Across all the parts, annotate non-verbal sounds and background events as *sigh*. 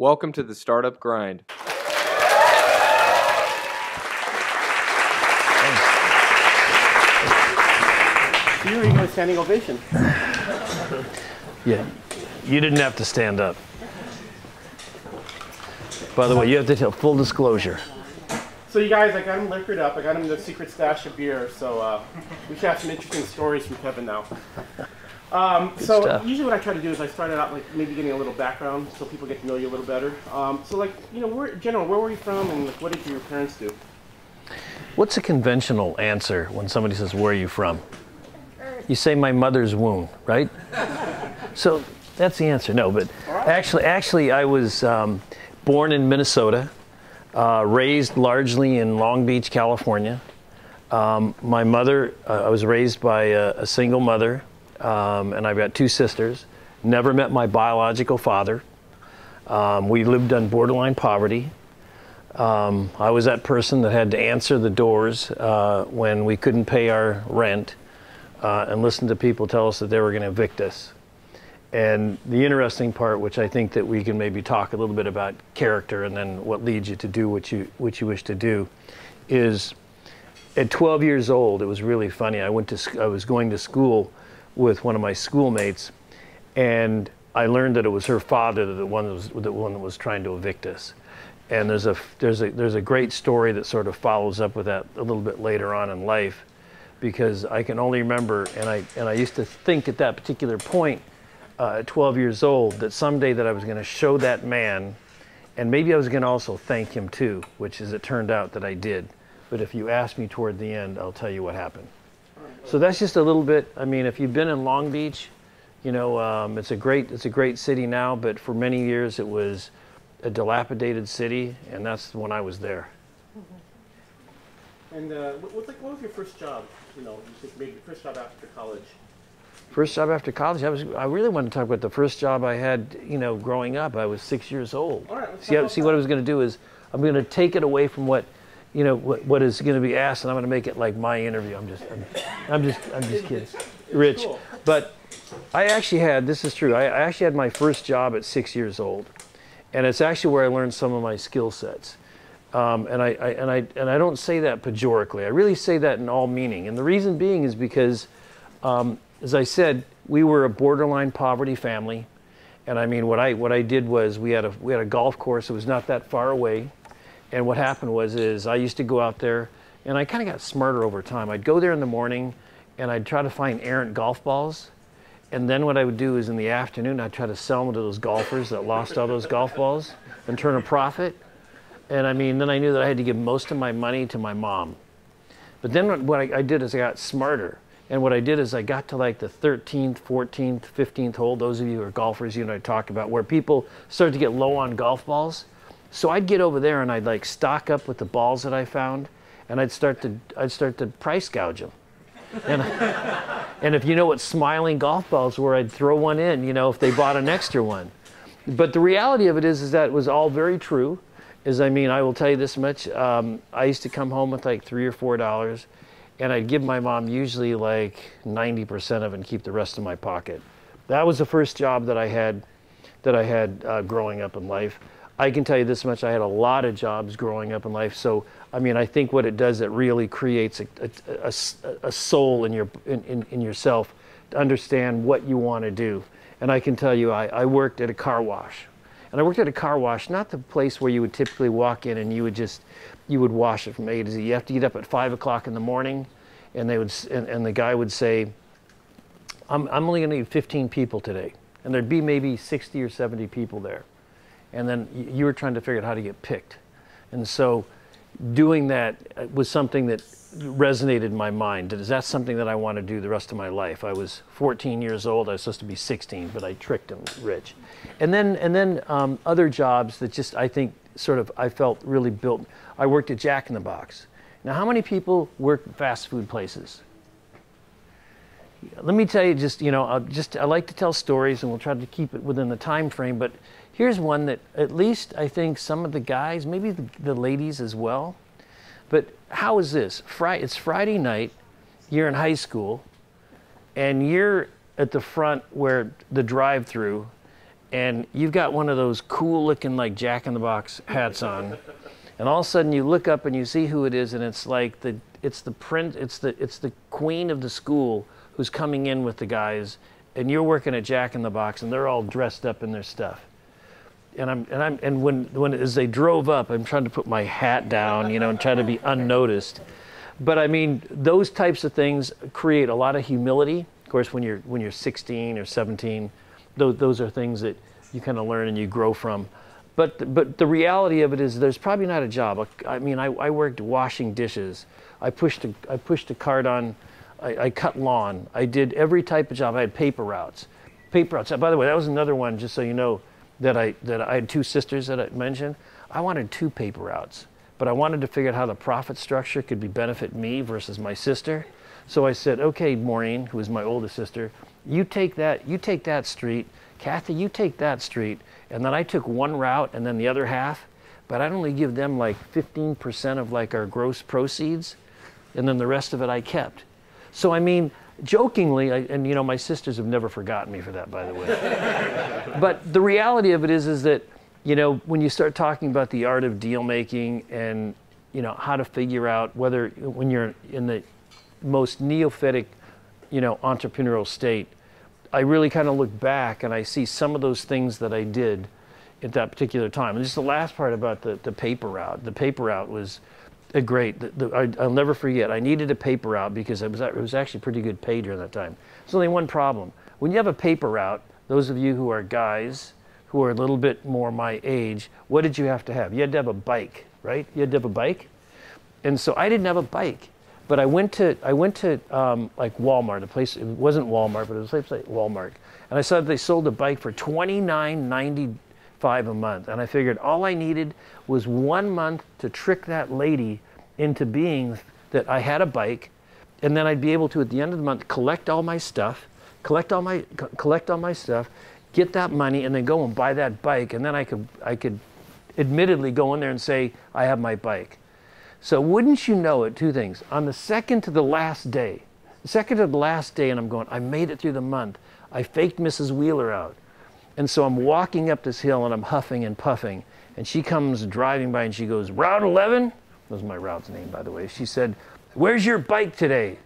Welcome to the Startup Grind. Here you go, standing ovation. Yeah, you didn't have to stand up. By the way, you have to tell full disclosure. So you guys, I got him liquored up. I got him the secret stash of beer. So uh, we should have some interesting stories from Kevin now. Um, so stuff. usually what I try to do is I start it out like maybe getting a little background so people get to know you a little better. Um, so like you know, where, general, where were you from and like, what did your parents do? What's a conventional answer when somebody says, Where are you from? You say, My mother's womb, right? *laughs* so that's the answer. No, but actually, actually, I was um, born in Minnesota, uh, raised largely in Long Beach, California. Um, my mother, uh, I was raised by a, a single mother, um, and I've got two sisters. Never met my biological father. Um, we lived on borderline poverty. Um, I was that person that had to answer the doors uh, when we couldn't pay our rent uh, and listen to people tell us that they were going to evict us. And the interesting part, which I think that we can maybe talk a little bit about character and then what leads you to do what you what you wish to do, is at 12 years old. It was really funny. I went to I was going to school with one of my schoolmates, and I learned that it was her father that the one that was the one that was trying to evict us. And there's a there's a there's a great story that sort of follows up with that a little bit later on in life, because I can only remember and I and I used to think at that particular point, uh, at 12 years old, that someday that I was going to show that man, and maybe I was going to also thank him too, which as it turned out that I did. But if you ask me toward the end, I'll tell you what happened. So that's just a little bit. I mean, if you've been in Long Beach, you know um, it's a great it's a great city now, but for many years it was a dilapidated city, and that's when I was there. And uh, what, what, like, what was your first job? You know, you maybe your first job after college. First job after college, I was I really want to talk about the first job I had. You know, growing up, I was six years old. All right, let's see, talk I- about see what I was going to do is I'm going to take it away from what. You know what, what is going to be asked, and I'm going to make it like my interview. I'm just, I'm, I'm just, I'm just kidding, Rich. But I actually had this is true. I, I actually had my first job at six years old, and it's actually where I learned some of my skill sets. Um, and I, I and I and I don't say that pejoratively. I really say that in all meaning. And the reason being is because, um, as I said, we were a borderline poverty family, and I mean what I what I did was we had a we had a golf course. It was not that far away, and what happened was is I used to go out there, and I kind of got smarter over time. I'd go there in the morning, and I'd try to find errant golf balls. And then what I would do is in the afternoon, I'd try to sell them to those golfers that lost all those golf balls and turn a profit. And I mean, then I knew that I had to give most of my money to my mom. But then what- I, I did is I got smarter. And what I did is I got to like the 13th, 14th, 15th hole. Those of you who are golfers, you know I talk about, where people start to get low on golf balls. So I'd get over there and I'd like stock up with the balls that I found, and I'd start to I'd start to price gouge them. And, *laughs* and if you know what smiling golf balls were, I'd throw one in. You know, if they bought an extra one. But the reality of it is, is that it was all very true. Is I mean, I will tell you this much. Um, I used to come home with like three or four dollars, and I'd give my mom usually like 90% of it and keep the rest in my pocket. That was the first job that I had, that I had uh, growing up in life. I can tell you this much: I had a lot of jobs growing up in life. So I mean, I think what it does, it really creates a soul in your in, in, in yourself to understand what you want to do. And I can tell you, I, I worked at a car wash. And I worked at a car wash, not the place where you would typically walk in and you would just, you would wash it from A to Z. You have to get up at five o'clock in the morning, and they would, and, and the guy would say, I'm, I'm only going to need 15 people today, and there'd be maybe 60 or 70 people there, and then you were trying to figure out how to get picked, and so doing that uh, was something that resonated in my mind. Is that something that I want to do the rest of my life? I was 14 years old. I was supposed to be 16, but I tricked him, Rich. And then, and then um, other jobs that just I think sort of I felt really built. I worked at Jack in the Box. Now, how many people work fast food places? let me tell you just you know uh, just i like to tell stories and we'll try to keep it within the time frame but here's one that at least i think some of the guys maybe the, the ladies as well. But how is this? It's friday night you're in high school and you're at the front where the drive through and you've got one of those cool looking like Jack in the Box hats on, and all of a sudden you look up and you see who it is, and it's like the it's the print it's the it's the queen of the school who's coming in with the guys, and you're working at Jack in the Box, and they're all dressed up in their stuff. And I'm and I'm and when when as they drove up, I'm trying to put my hat down, you know, and try to be unnoticed. But I mean, those types of things create a lot of humility. Of course, when you're when you're 16 or 17, those those are things that you kind of learn and you grow from. But but the reality of it is, there's probably not a job. I mean, I, I worked washing dishes. I pushed a I pushed a cart on. I, I cut lawn. I did every type of job. I had paper routes. Paper routes. By the way, that was another one. Just so you know, that I that I had two sisters that I mentioned. I wanted two paper routes but I wanted to figure out how the profit structure could be benefit me versus my sister. So I said, okay, Maureen, who is my oldest sister, you take that, you take that street. Kathy, you take that street. And then I took one route and then the other half, but I'd only give them like 15% of like our gross proceeds. And then the rest of it I kept. So I mean, jokingly, I, and you know, my sisters have never forgotten me for that, by the way. *laughs* but the reality of it is, is that you know, when you start talking about the art of deal making and, you know, how to figure out whether when you're in the most neophytic, you know, entrepreneurial state, I really kind of look back and I see some of those things that I did at that particular time. And just the last part about the, the paper route. The paper route was a great. The, the, I, will never forget. I needed a paper route because it was it was actually pretty good pay during that time. There's only one problem. When you have a paper route, those of you who are guys who are a little bit more my age, what did you have to have? You had to have a bike, right? You had to have a bike. And so I didn't have a bike, but I went to I went to um, like Walmart, a place it wasn't Walmart, but it was a place like Walmart, and I saw that they sold a bike for twenty nine ninety five a month, and I figured all I needed was one month to trick that lady into being that I had a bike, and then I'd be able to at the end of the month collect all my stuff, collect all my collect all my stuff, get that money and then go and buy that bike and then I could I could admittedly go in there and say I have my bike. So wouldn't you know it two things. On the second to the last day, second to the last day and I'm going I made it through the month. I faked Mrs. Wheeler out. And so I'm walking up this hill and I'm huffing and puffing and she comes driving by and she goes, "Route 11?" That was my route's name by the way. She said, "Where's your bike today?"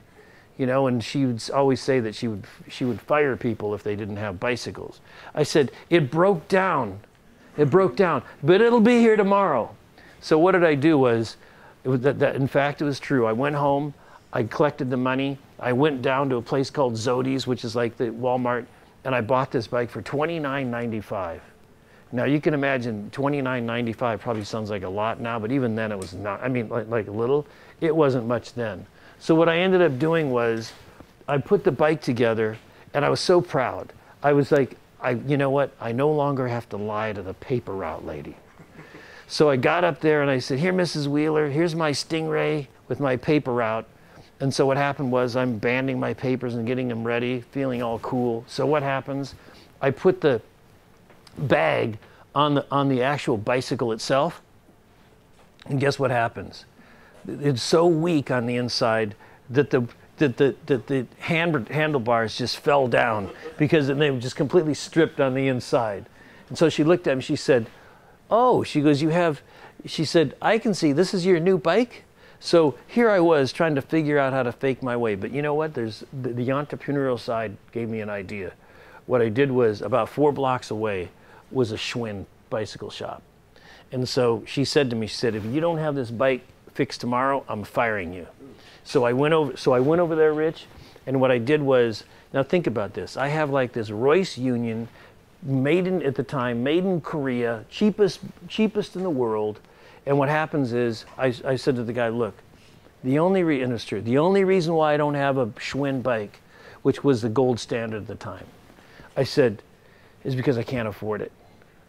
you know, and she would always say that she would she would fire people if they didn't have bicycles. I said it broke down, it broke down, but it'll be here tomorrow. So what did I do was, it was that, that in fact it was true. I went home, I collected the money, I went down to a place called Zody's, which is like the Walmart, and I bought this bike for twenty nine ninety five. Now you can imagine twenty nine ninety five probably sounds like a lot now, but even then it was not. I mean, like, like little, it wasn't much then. So what I ended up doing was I put the bike together and I was so proud. I was like, I, you know what? I no longer have to lie to the paper route lady. So I got up there and I said, Here, Mrs. Wheeler, here's my Stingray with my paper route. And so what happened was I'm banding my papers and getting them ready, feeling all cool. So what happens? I put the bag on the, on the actual bicycle itself. And guess what happens? it's so weak on the inside that the that the that the hand, handlebars just fell down because they were just completely stripped on the inside. And so she looked at me. She said, "Oh," she goes, "You have." She said, "I can see this is your new bike." So here I was trying to figure out how to fake my way. But you know what? There's the, the entrepreneurial side gave me an idea. What I did was about four blocks away was a Schwinn bicycle shop. And so she said to me, she said, if you don't have this bike fixed tomorrow, I'm firing you. So I went over so I went over there, Rich, and what I did was now think about this. I have like this Royce Union made in at the time, made in Korea, cheapest cheapest in the world. And what happens is I, I said to the guy, look, the only re- and it's true, the only reason why I don't have a Schwinn bike, which was the gold standard at the time, I said, is because I can't afford it.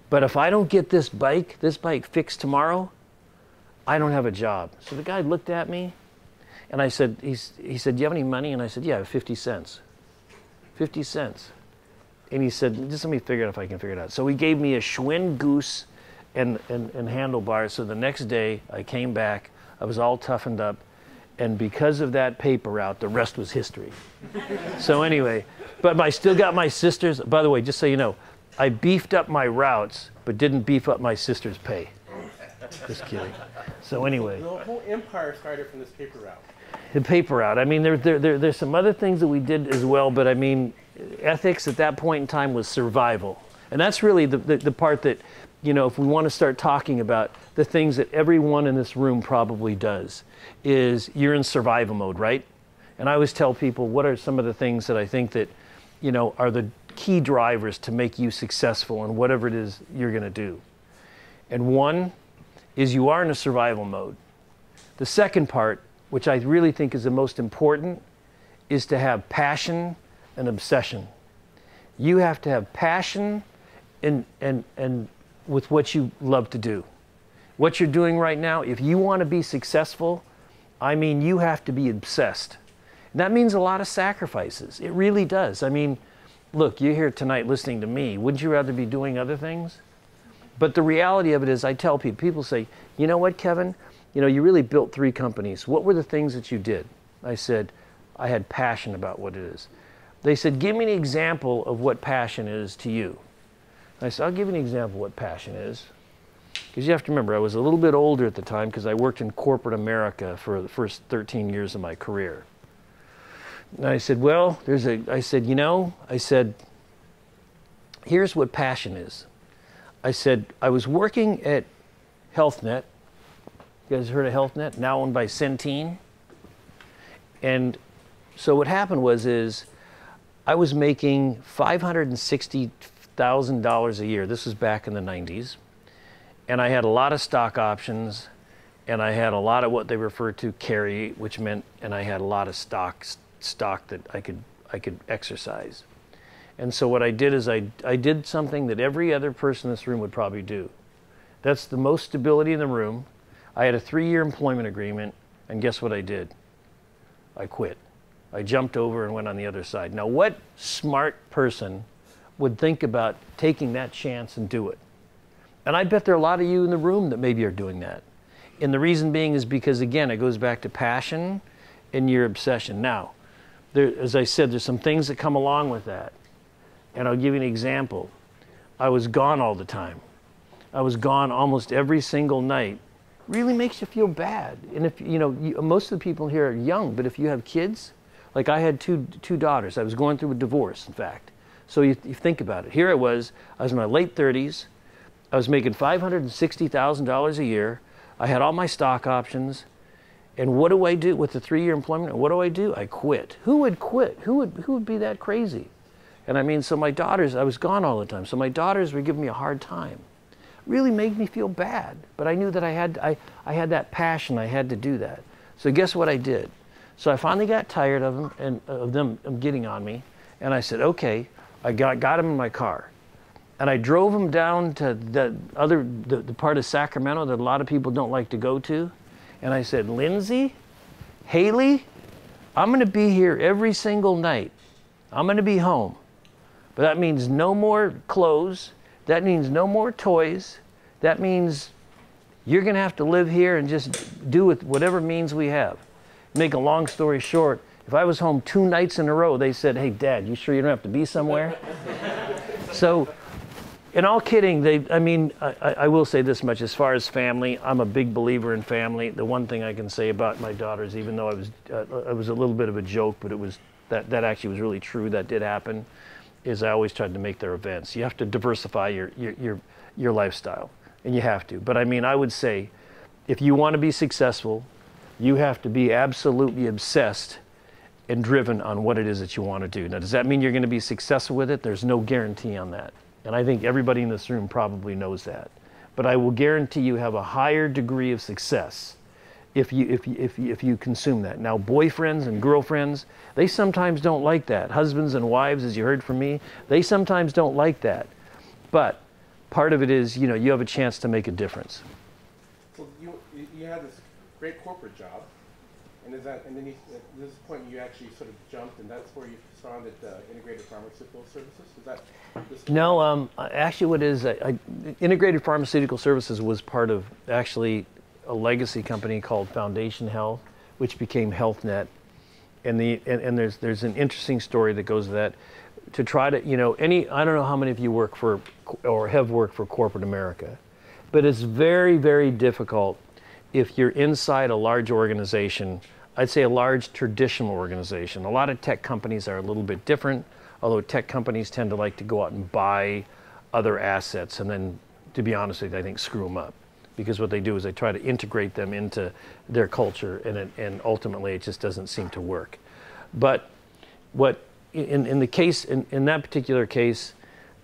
But if I don't get this bike, this bike fixed tomorrow, I don't have a job. So the guy looked at me and I said, he's, he said, do you have any money? And I said, yeah, I have 50 cents. 50 cents. And he said, just let me figure out if I can figure it out. So he gave me a Schwinn goose and, and, and handlebars. So the next day I came back, I was all toughened up. And because of that paper route, the rest was history. *laughs* so anyway, but I still got my sisters. By the way, just so you know, I beefed up my routes, but didn't beef up my sister's pay. Just kidding. So anyway, The whole empire started from this paper route. the paper route. I mean, there, there, there, there's some other things that we did as well, but I mean, ethics at that point in time was survival. And that's really the, the, the part that, you know, if we want to start talking about the things that everyone in this room probably does, is you're in survival mode, right? And I always tell people what are some of the things that I think that, you know, are the key drivers to make you successful in whatever it is you're going to do. And one is you are in a survival mode. The second part, which I really think is the most important, is to have passion and obsession. You have to have passion and, and, and with what you love to do. What you're doing right now, if you want to be successful, I mean, you have to be obsessed. And that means a lot of sacrifices. It really does. I mean, look, you're here tonight listening to me. Wouldn't you rather be doing other things? But the reality of it is, I tell people, people say, you know what, Kevin? You know, you really built three companies. What were the things that you did? I said, I had passion about what it is. They said, give me an example of what passion is to you. I said, I'll give you an example of what passion is. Because you have to remember, I was a little bit older at the time because I worked in corporate America for the first 13 years of my career. And I said, well, there's a, I said, you know, I said, here's what passion is. I said, I was working at HealthNet. You guys heard of HealthNet? Now owned by Centene. And so what happened was is I was making $560,000 a year. This was back in the 90s. And I had a lot of stock options and I had a lot of what they refer to carry, which meant and I had a lot of stock stock that I could I could exercise. And so what I did is I, I did something that every other person in this room would probably do. That's the most stability in the room. I had a three-year employment agreement, and guess what I did? I quit. I jumped over and went on the other side. Now, what smart person would think about taking that chance and do it? And I bet there are a lot of you in the room that maybe are doing that. And the reason being is because, again, it goes back to passion and your obsession. Now, there, as I said, there's some things that come along with that. And I'll give you an example. I was gone all the time. I was gone almost every single night. Really makes you feel bad. And if you know, you, most of the people here are young, but if you have kids, like I had two two daughters. I was going through a divorce, in fact. So you, you think about it. Here I was. I was in my late 30s. I was making $560,000 a year. I had all my stock options. And what do I do with the three-year employment? What do I do? I quit. Who would quit? Who would who would be that crazy? And I mean, so my daughters, I was gone all the time. So my daughters were giving me a hard time. Really made me feel bad. But I knew that I had, I, I had that passion. I had to do that. So guess what I did? So I finally got tired of them and of them getting on me. And I said, okay, I got, got them in my car. And I drove him down to the other, the, the part of Sacramento that a lot of people don't like to go to. And I said, Lindsay, Haley, I'm going to be here every single night. I'm going to be home. But that means no more clothes. That means no more toys. That means you're going to have to live here and just do with whatever means we have. Make a long story short, if I was home two nights in a row, they said, Hey, Dad, you sure you don't have to be somewhere? *laughs* so, in all kidding, they, I mean, I, I, will say this much as far as family, I'm a big believer in family. The one thing I can say about my daughters, even though I was, uh, it was a little bit of a joke, but it was, that, that actually was really true, that did happen is I always tried to make their events. You have to diversify your, your, your, your lifestyle, and you have to. But I mean, I would say if you want to be successful, you have to be absolutely obsessed and driven on what it is that you want to do. Now, does that mean you're going to be successful with it? There's no guarantee on that. And I think everybody in this room probably knows that. But I will guarantee you have a higher degree of success if you, if if if you consume that. Now, boyfriends and girlfriends, they sometimes don't like that. Husbands and wives, as you heard from me, they sometimes don't like that. But part of it is, you know, you have a chance to make a difference. So you, you had this great corporate job, and is that, and then you, this point you actually sort of jumped, and that's where you founded uh, Integrated Pharmaceutical Services. Is that? No, um, actually, what is I, Integrated Pharmaceutical Services was part of actually a legacy company called Foundation Health, which became HealthNet. And, the, and, and there's, there's an interesting story that goes that. to try to, you know, any, I don't know how many of you work for or have worked for corporate America, but it's very, very difficult if you're inside a large organization, I'd say a large traditional organization. A lot of tech companies are a little bit different, although tech companies tend to like to go out and buy other assets and then, to be honest with you, I think screw them up. Because what they do is they try to integrate them into their culture, and, it, and ultimately it just doesn't seem to work. But what in, in the case in, in that particular case,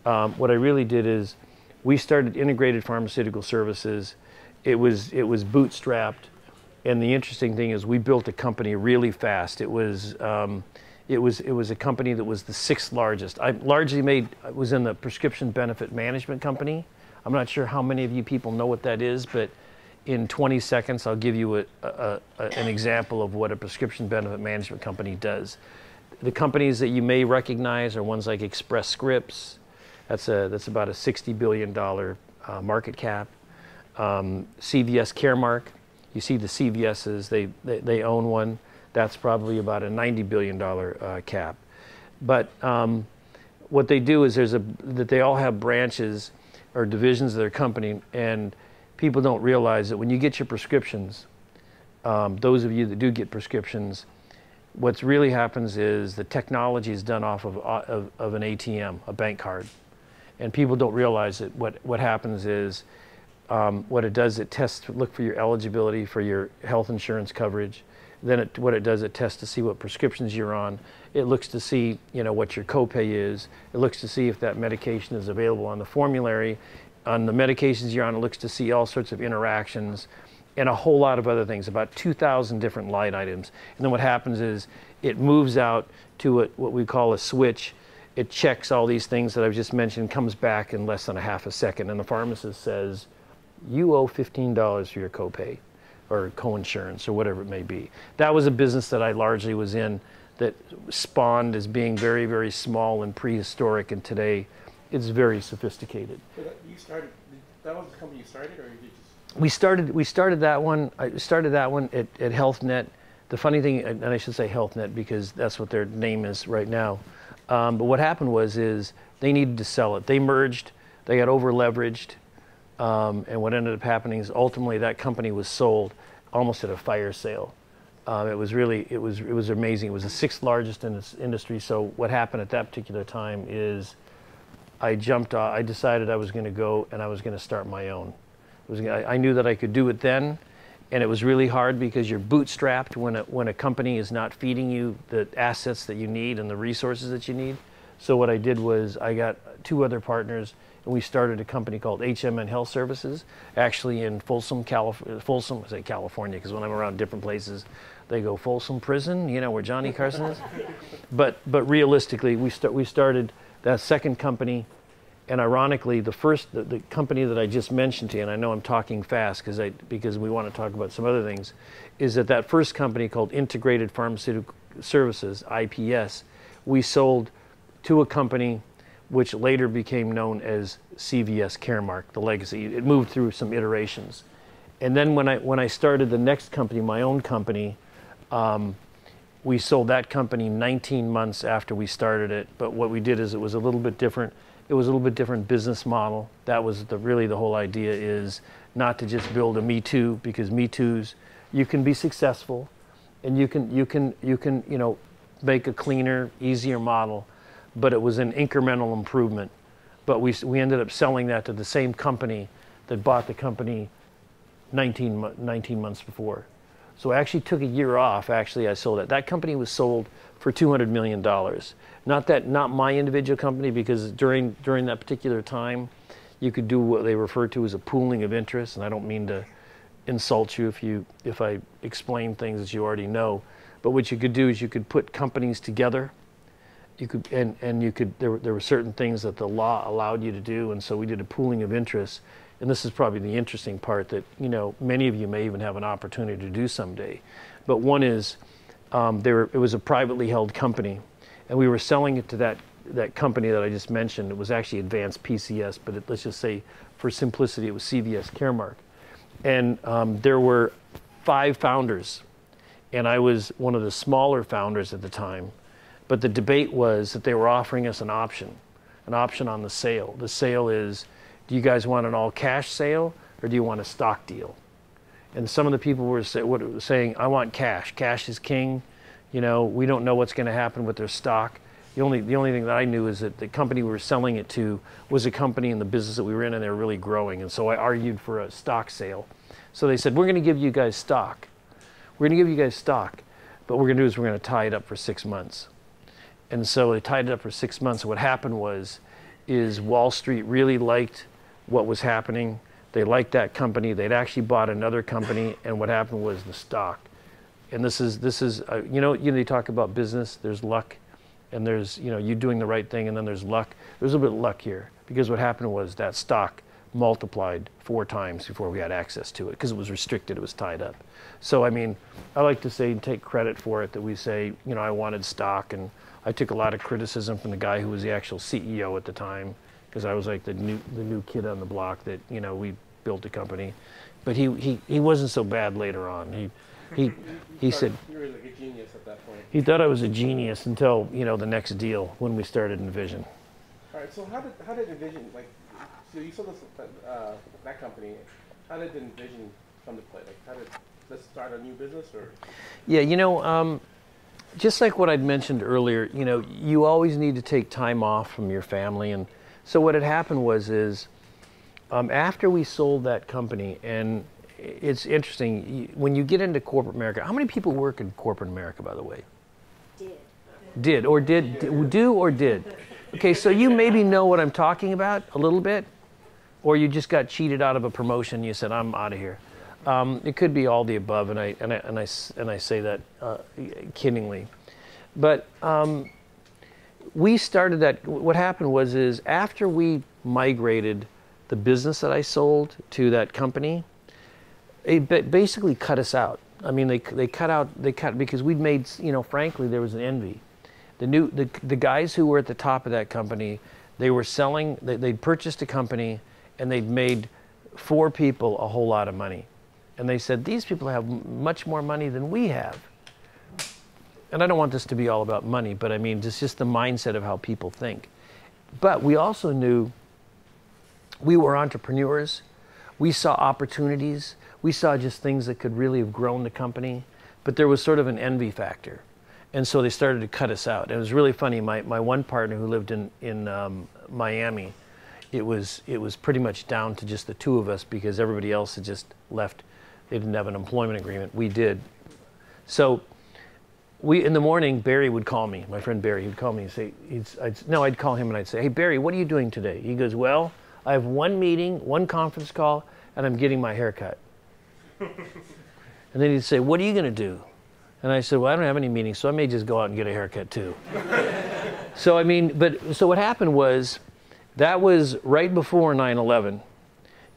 um, what I really did is we started integrated pharmaceutical services. It was it was bootstrapped, and the interesting thing is we built a company really fast. It was um, it was it was a company that was the sixth largest. I largely made I was in the prescription benefit management company. I'm not sure how many of you people know what that is, but in 20 seconds I'll give you a, a, a, an example of what a prescription benefit management company does. The companies that you may recognize are ones like Express Scripts. That's a that's about a 60 billion dollar uh, market cap. Um, CVS Caremark. You see the CVS's. They, they they own one. That's probably about a 90 billion dollar uh, cap. But um, what they do is there's a that they all have branches or divisions of their company, and people don't realize that when you get your prescriptions, um, those of you that do get prescriptions, what's really happens is the technology is done off of, uh, of, of, an ATM, a bank card. And people don't realize that what, what happens is um, what it does, it tests, look for your eligibility for your health insurance coverage. Then it, what it does, it tests to see what prescriptions you're on. It looks to see, you know, what your copay is. It looks to see if that medication is available on the formulary. On the medications you're on, it looks to see all sorts of interactions and a whole lot of other things, about 2,000 different line items. And then what happens is it moves out to a, what we call a switch. It checks all these things that I've just mentioned, comes back in less than a half a second, and the pharmacist says, you owe $15 for your copay or co-insurance or whatever it may be. That was a business that I largely was in that spawned as being very, very small and prehistoric, and today it's very sophisticated. So that you started, that was the company you started, or you just we started we started that one. I started that one at, at HealthNet. The funny thing, and I should say HealthNet because that's what their name is right now. Um, but what happened was is they needed to sell it. They merged. They got over leveraged, um, and what ended up happening is ultimately that company was sold almost at a fire sale. Um, it was really it was it was amazing. It was the sixth largest in its industry. So what happened at that particular time is I jumped. Off, I decided I was going to go and I was going to start my own was, I knew that I could do it then, and it was really hard because you're bootstrapped when a, when a company is not feeding you the assets that you need and the resources that you need. So what I did was I got two other partners, we started a company called HMN Health Services, actually in Folsom, California. Folsom, I say California because when I'm around different places, they go Folsom Prison, you know where Johnny Carson is. *laughs* But but realistically, we start we started that second company and ironically, the first the, the, company that I just mentioned to you, and I know I'm talking fast because I because we want to talk about some other things, is that that first company called Integrated Pharmaceutical Services (IPS), we sold to a company which later became known as CVS Caremark, the legacy. It moved through some iterations, and then when I when I started the next company, my own company. Um, we sold that company 19 months after we started it, but what we did is it was a little bit different it was a little bit different business model. That was the, really the whole idea is not to just build a Me Too because Me Too's you can be successful, and you can you can you can you know make a cleaner, easier model, but it was an incremental improvement. But we we ended up selling that to the same company that bought the company 19, 19 months before. So I actually took a year off. Actually, I sold it. That company was sold for $200 million. Not that, not my individual company, because during, during that particular time, you could do what they refer to as a pooling of interest, and I don't mean to insult you if you if I explain things that you already know. But what you could do is you could put companies together. You could and, and you could there were, there were certain things that the law allowed you to do, and so we did a pooling of interests And this is probably the interesting part that you know many of you may even have an opportunity to do someday. But one is um, there it was a privately held company, and we were selling it to that that company that I just mentioned. It was actually Advanced PCS, but it, let's just say for simplicity, it was CVS Caremark. And um, there were five founders, and I was one of the smaller founders at the time. But the debate was that they were offering us an option, an option on the sale. The sale is, do you guys want an all cash sale or do you want a stock deal? And some of the people were say, what, saying, I want cash. Cash is king. You know, we don't know what's going to happen with their stock. The only, the only thing that I knew is that the company we were selling it to was a company in the business that we were in and they were really growing. And so I argued for a stock sale. So they said, we're going to give you guys stock. We're going to give you guys stock. But what we're going to do is we're going to tie it up for six months. And so they tied it up for six months. What happened was, is Wall Street really liked what was happening. They liked that company. They'd actually bought another company, and what happened was the stock. And this is this is uh, you know you know talk about business. There's luck, and there's you know you doing the right thing, and then there's luck. There's a little bit of luck here because what happened was that stock multiplied four times before we had access to it because it was restricted. It was tied up. So I mean, I like to say and take credit for it that we say you know I wanted stock and I took a lot of criticism from the guy who was the actual CEO at the time because I was like the new the new kid on the block that you know we built a company, but he he, he wasn't so bad later on. He he he said You were like a genius at that point. he thought I was a genius until you know the next deal when we started Envision. All right. So how did how did Envision like? So you sold this uh, that company. How did Envision come to play? Like how did let's start a new business or? Yeah, you know, um, just like what I'd mentioned earlier, you know, you always need to take time off from your family, and so what had happened was is um, after we sold that company, and it's interesting when you get into corporate America. How many people work in corporate America, by the way? Did. Did or did d- do or did? Okay, so you maybe know what I'm talking about a little bit, or you just got cheated out of a promotion. You said I'm out of here. Um, it could be all the above, and I and I and I, and I say that uh, kiddingly, but um, we started that. What happened was is after we migrated the business that I sold to that company, it basically cut us out. I mean, they they cut out they cut because we'd made you know frankly there was an envy. The new the the guys who were at the top of that company, they were selling. They, they'd purchased a company and they'd made four people a whole lot of money, and they said these people have much more money than we have. And I don't want this to be all about money, but I mean it's just the mindset of how people think. But we also knew we were entrepreneurs. We saw opportunities. We saw just things that could really have grown the company. But there was sort of an envy factor. And so they started to cut us out. It was really funny. My, my one partner who lived in, in um, Miami, it was, it was pretty much down to just the two of us because everybody else had just left. They didn't have an employment agreement. We did. So we in the morning barry would call me my friend barry. He'd call me and say he'd, I'd, no i'd call him and i'd say hey barry what are you doing today? He goes well i have one meeting one conference call and i'm getting my hair cut. *laughs* And then he'd say what are you going to do? And i said well i don't have any meetings so i may just go out and get a haircut too. *laughs* So i mean but so what happened was that was right before 9-11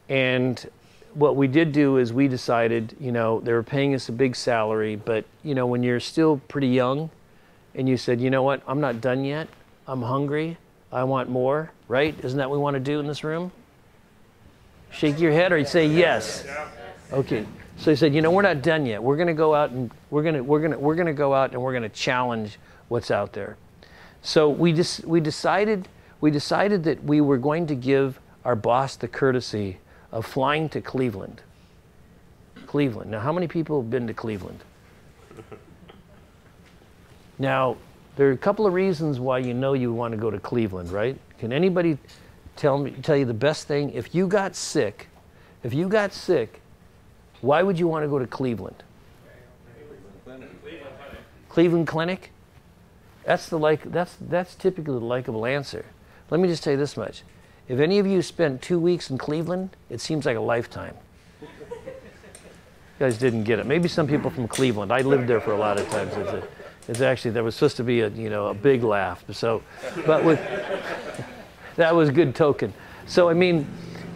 and what we did do is we decided, you know, they were paying us a big salary, but, you know, when you're still pretty young and you said, you know what, I'm not done yet, I'm hungry, I want more, right? Isn't that what we want to do in this room? Shake your head or you say yes. Okay. So he said, you know, we're not done yet. We're going to go out and we're going to we're going to we're going to go out and we're going to challenge what's out there. So we just we decided we decided that we were going to give our boss the courtesy of flying to Cleveland. Cleveland. Now, how many people have been to Cleveland? Now, there are a couple of reasons why you know you want to go to Cleveland, right? Can anybody tell me tell you the best thing? If you got sick, if you got sick, why would you want to go to Cleveland? Cleveland Clinic? That's the like that's that's typically the likable answer. Let me just tell you this much. If any of you spent two weeks in Cleveland, it seems like a lifetime. You guys didn't get it. Maybe some people from Cleveland. I lived there for a lot of times. It's, a, it's actually there was supposed to be a you know a big laugh. So, but with *laughs* that was a good token. So I mean,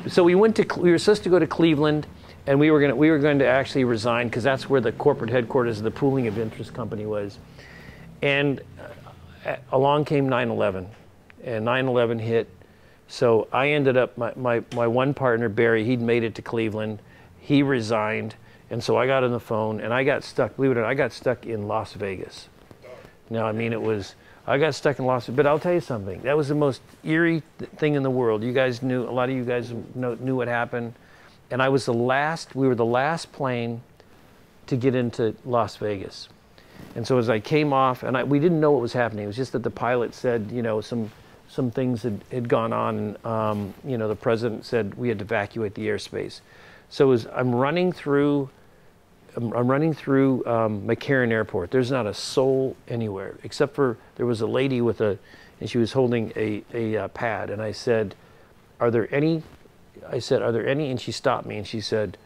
so we went to we were supposed to go to Cleveland, and we were going to we were going to actually resign because that's where the corporate headquarters of the pooling of interest company was, and uh, along came 9/11, and 9/11 hit. So I ended up my, my, my one partner Barry he'd made it to Cleveland, he resigned, and so I got on the phone and I got stuck. Believe it or not, I got stuck in Las Vegas. Now I mean it was I got stuck in Las Vegas. But I'll tell you something. That was the most eerie th- thing in the world. You guys knew, a lot of you guys know, knew what happened. And I was the last, we were the last plane to get into Las Vegas. And so as I came off, and I, we didn't know what was happening. It was just that the pilot said, you know, some some things had, had gone on. And, um, you know, the president said we had to evacuate the airspace. So as I'm running through, I'm, I'm running through um, McCarran Airport. There's not a soul anywhere except for there was a lady with a, and she was holding a a uh, pad. And I said, "Are there any?" I said, "Are there any?" And she stopped me and she said,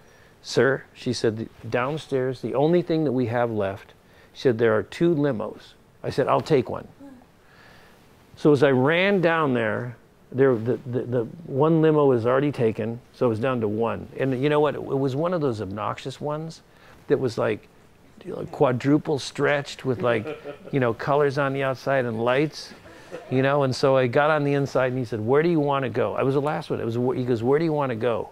"Sir," she said, "downstairs, the only thing that we have left." She said, "There are two limos." I said, "I'll take one." So as I ran down there, there the, the, the one limo was already taken, so it was down to one. And you know what? It was one of those obnoxious ones that was like quadruple stretched with like, you know, colors on the outside and lights, you know. And so I got on the inside, and he said, "Where do you want to go?" I was the last one. It was he goes, "Where do you want to go?"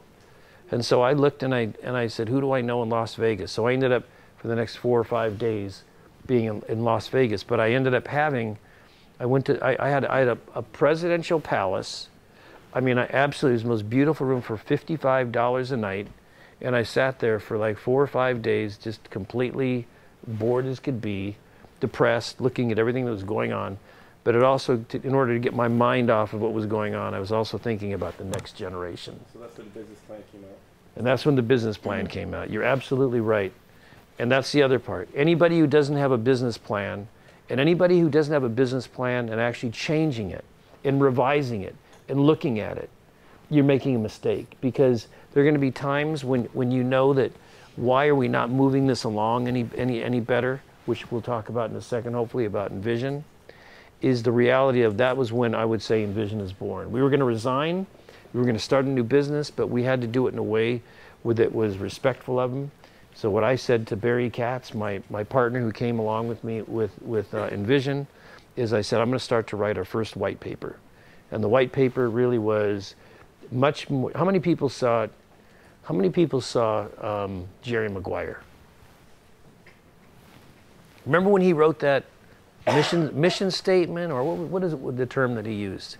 And so I looked and I and I said, "Who do I know in Las Vegas?" So I ended up for the next four or five days being in, in Las Vegas. But I ended up having I went to, I, I had, I had a, a, presidential palace. I mean, I absolutely, it was the most beautiful room for $55 a night. And I sat there for like four or five days, just completely bored as could be, depressed, looking at everything that was going on. But it also, to, in order to get my mind off of what was going on, I was also thinking about the next generation. So that's when the business plan came out. And that's when the business plan came out. You're absolutely right. And that's the other part. Anybody who doesn't have a business plan, and anybody who doesn't have a business plan and actually changing it and revising it and looking at it, you're making a mistake because there are going to be times when, when you know that why are we not moving this along any, any, any better, which we'll talk about in a second, hopefully, about Envision, is the reality of that was when I would say Envision is born. We were going to resign, we were going to start a new business, but we had to do it in a way that was respectful of them so what I said to Barry Katz, my, my partner who came along with me with, with uh, Envision, is I said, I'm going to start to write our first white paper. And the white paper really was much more, how many people saw, how many people saw um, Jerry Maguire? Remember when he wrote that mission, mission statement, or what, what is it, the term that he used?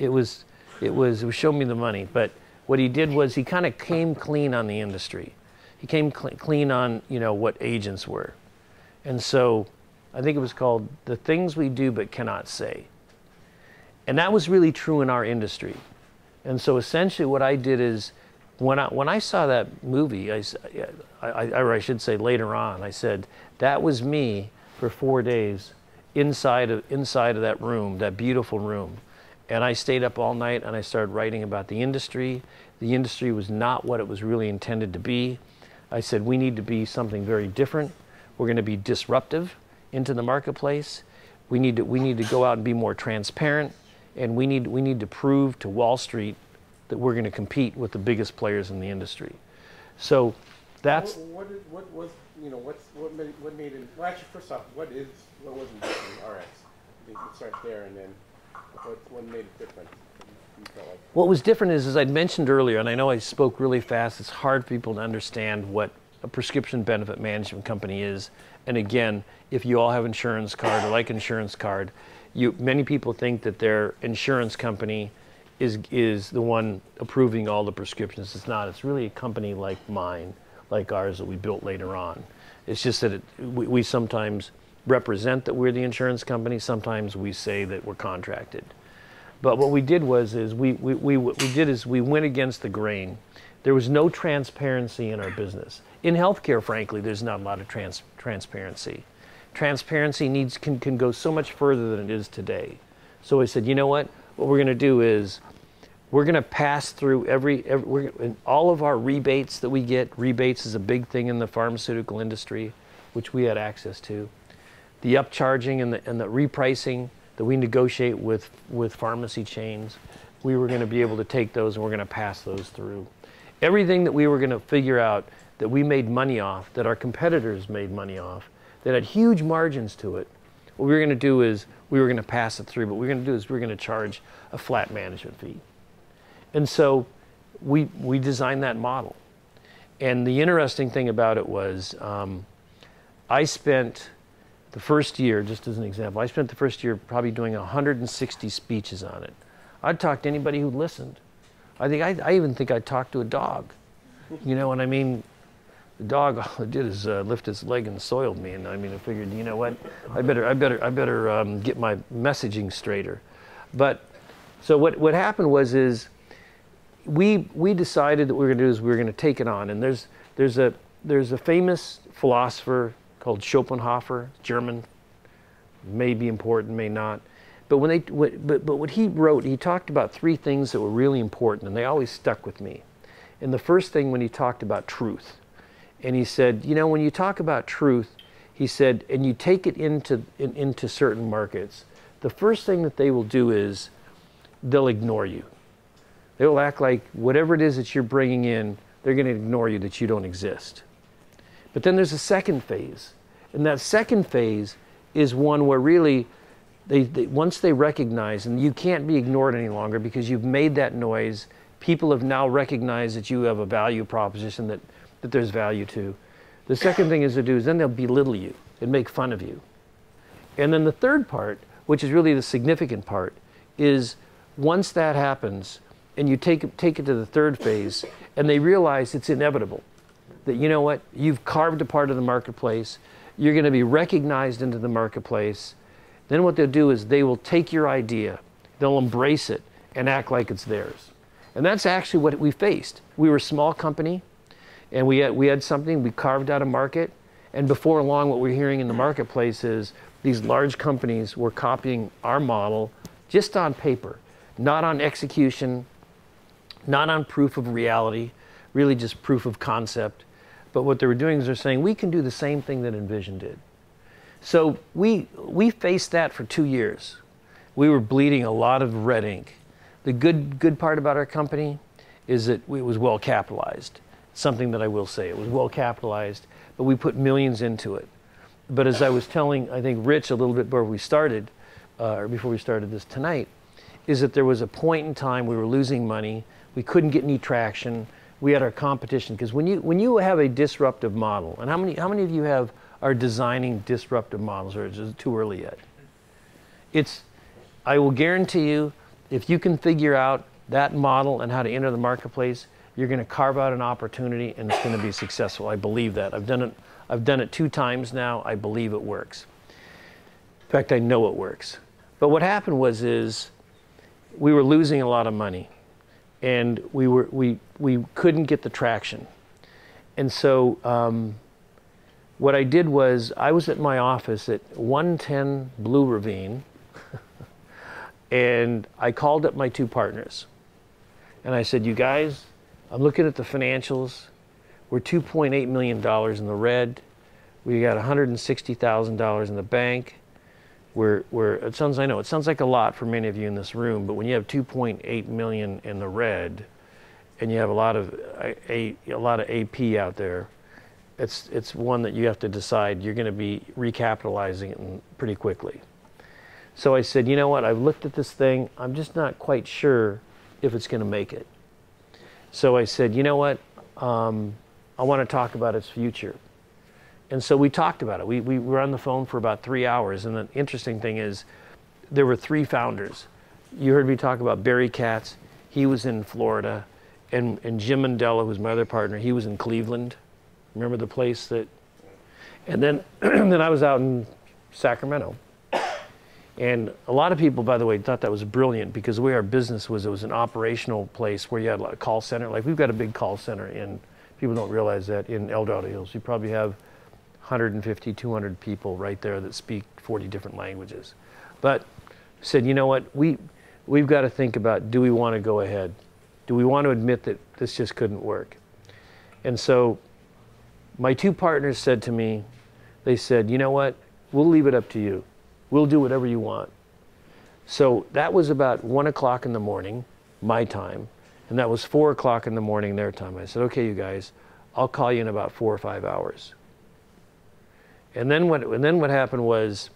It was, it was, it was show me the money. But what he did was he kind of came clean on the industry came cl- clean on you know what agents were, and so I think it was called "The Things We Do But Cannot Say," and that was really true in our industry. And so essentially, what I did is when I when I saw that movie, I, I, or I should say later on, I said that was me for four days inside of inside of that room, that beautiful room. And I stayed up all night and I started writing about the industry. The industry was not what it was really intended to be. I said, we need to be something very different. We're going to be disruptive into the marketplace. We need to, we need to go out and be more transparent. And we need, we need to prove to Wall Street that we're going to compete with the biggest players in the industry. So that's. What, what, what was, you know, what's, what made, what made it, well, actually, first off, what is, what was Envision RX? Can start there and then what, what made it different? What was different is, as I'd mentioned earlier, and I know I spoke really fast, it's hard for people to understand what a prescription benefit management company is. And again, if you all have insurance card or like insurance card, you, many people think that their insurance company is, is the one approving all the prescriptions. It's not. It's really a company like mine, like ours that we built later on. It's just that it, we, we sometimes represent that we're the insurance company. Sometimes we say that we're contracted. But what we did was is we, we, we, we did is we went against the grain. There was no transparency in our business. In healthcare, frankly, there's not a lot of trans, transparency. Transparency needs can, can go so much further than it is today. So I said, you know what? What we're going to do is we're going to pass through every, every all of our rebates that we get. Rebates is a big thing in the pharmaceutical industry, which we had access to. The upcharging and the, and the repricing that we negotiate with, with pharmacy chains, we were going to be able to take those and we're going to pass those through. Everything that we were going to figure out that we made money off, that our competitors made money off, that had huge margins to it, what we were going to do is we were going to pass it through, but what we are going to do is we we're going to charge a flat management fee. And so we, we designed that model. And the interesting thing about it was um, I spent the first year, just as an example, I spent the first year probably doing 160 speeches on it. I'd talk to anybody who listened. I think I, I even think I talked to a dog. You know what I mean? The dog *laughs* all it did is uh, lift its leg and soiled me, and I mean I figured, you know what? I better I better I better um, get my messaging straighter. But so what what happened was is we we decided that what we were going to do is we were going to take it on, and there's there's a there's a famous philosopher called Schopenhauer, German, may be important, may not. But when they, but, but what he wrote, he talked about three things that were really important, and they always stuck with me. And the first thing when he talked about truth, and he said, you know, when you talk about truth, he said, and you take it into in, into certain markets, the first thing that they will do is they'll ignore you. They will act like whatever it is that you're bringing in, they're going to ignore you that you don't exist. But then there's a second phase, and that second phase is one where really they, they, once they recognize, and you can't be ignored any longer because you've made that noise, people have now recognized that you have a value proposition that, that there's value to. The second thing is to do is then they'll belittle you and make fun of you. And then the third part, which is really the significant part, is once that happens and you take, take it to the third phase and they realize it's inevitable that you know what, you've carved a part of the marketplace, you're going to be recognized into the marketplace then what they'll do is they will take your idea, they'll embrace it, and act like it's theirs. And that's actually what we faced. We were a small company, and we had, we had something, we carved out a market, and before long, what we're hearing in the marketplace is these large companies were copying our model just on paper, not on execution, not on proof of reality, really just proof of concept. But what they were doing is they're saying, we can do the same thing that Envision did. So we, we faced that for two years. We were bleeding a lot of red ink. The good, good part about our company is that it was well capitalized. Something that I will say, it was well capitalized, but we put millions into it. But as I was telling, I think Rich a little bit before we started, uh, or before we started this tonight, is that there was a point in time we were losing money, we couldn't get any traction, we had our competition. Because when you when you have a disruptive model, and how many how many of you have are designing disruptive models, or is it too early yet? It's, I will guarantee you, if you can figure out that model and how to enter the marketplace, you're going to carve out an opportunity and it's going to be successful. I believe that. I've done it. I've done it two times now. I believe it works. In fact, I know it works. But what happened was is we were losing a lot of money, and we were we we couldn't get the traction, and so um, what I did was I was at my office at 110 Blue Ravine, *laughs* and I called up my two partners. And I said, You guys, I'm looking at the financials. We're $2.8 million in the red. We got $160,000 in the bank. We're, it sounds, I know, it sounds like a lot for many of you in this room, but when you have 2.8 million in the red and you have a lot of, a, a, a lot of AP out there, it's, it's one that you have to decide you're going to be recapitalizing it pretty quickly. So I said, you know what, I've looked at this thing, I'm just not quite sure if it's going to make it. So I said, you know what, um, I want to talk about its future. And so we talked about it. We, we were on the phone for about three hours. And the interesting thing is, there were three founders. You heard me talk about Barry Katz. He was in Florida. And, and Jim Mandela, who's my other partner, he was in Cleveland. Remember the place that, and then, *clears throat* then I was out in Sacramento. And a lot of people, by the way, thought that was brilliant because the way our business was, it was an operational place where you had a call center. Like we've got a big call center in, people don't realize that, in El Dorado Hills. You probably have 150, 200 people right there that speak 40 different languages. But said, you know what, we, we've got to think about do we want to go ahead? Do we want to admit that this just couldn't work? And so my two partners said to me, they said, you know what, we'll leave it up to you. We'll do whatever you want. So that was about one o'clock in the morning, my time, and that was four o'clock in the morning their time. I said, okay, you guys, I'll call you in about four or five hours. And then what, and then what happened was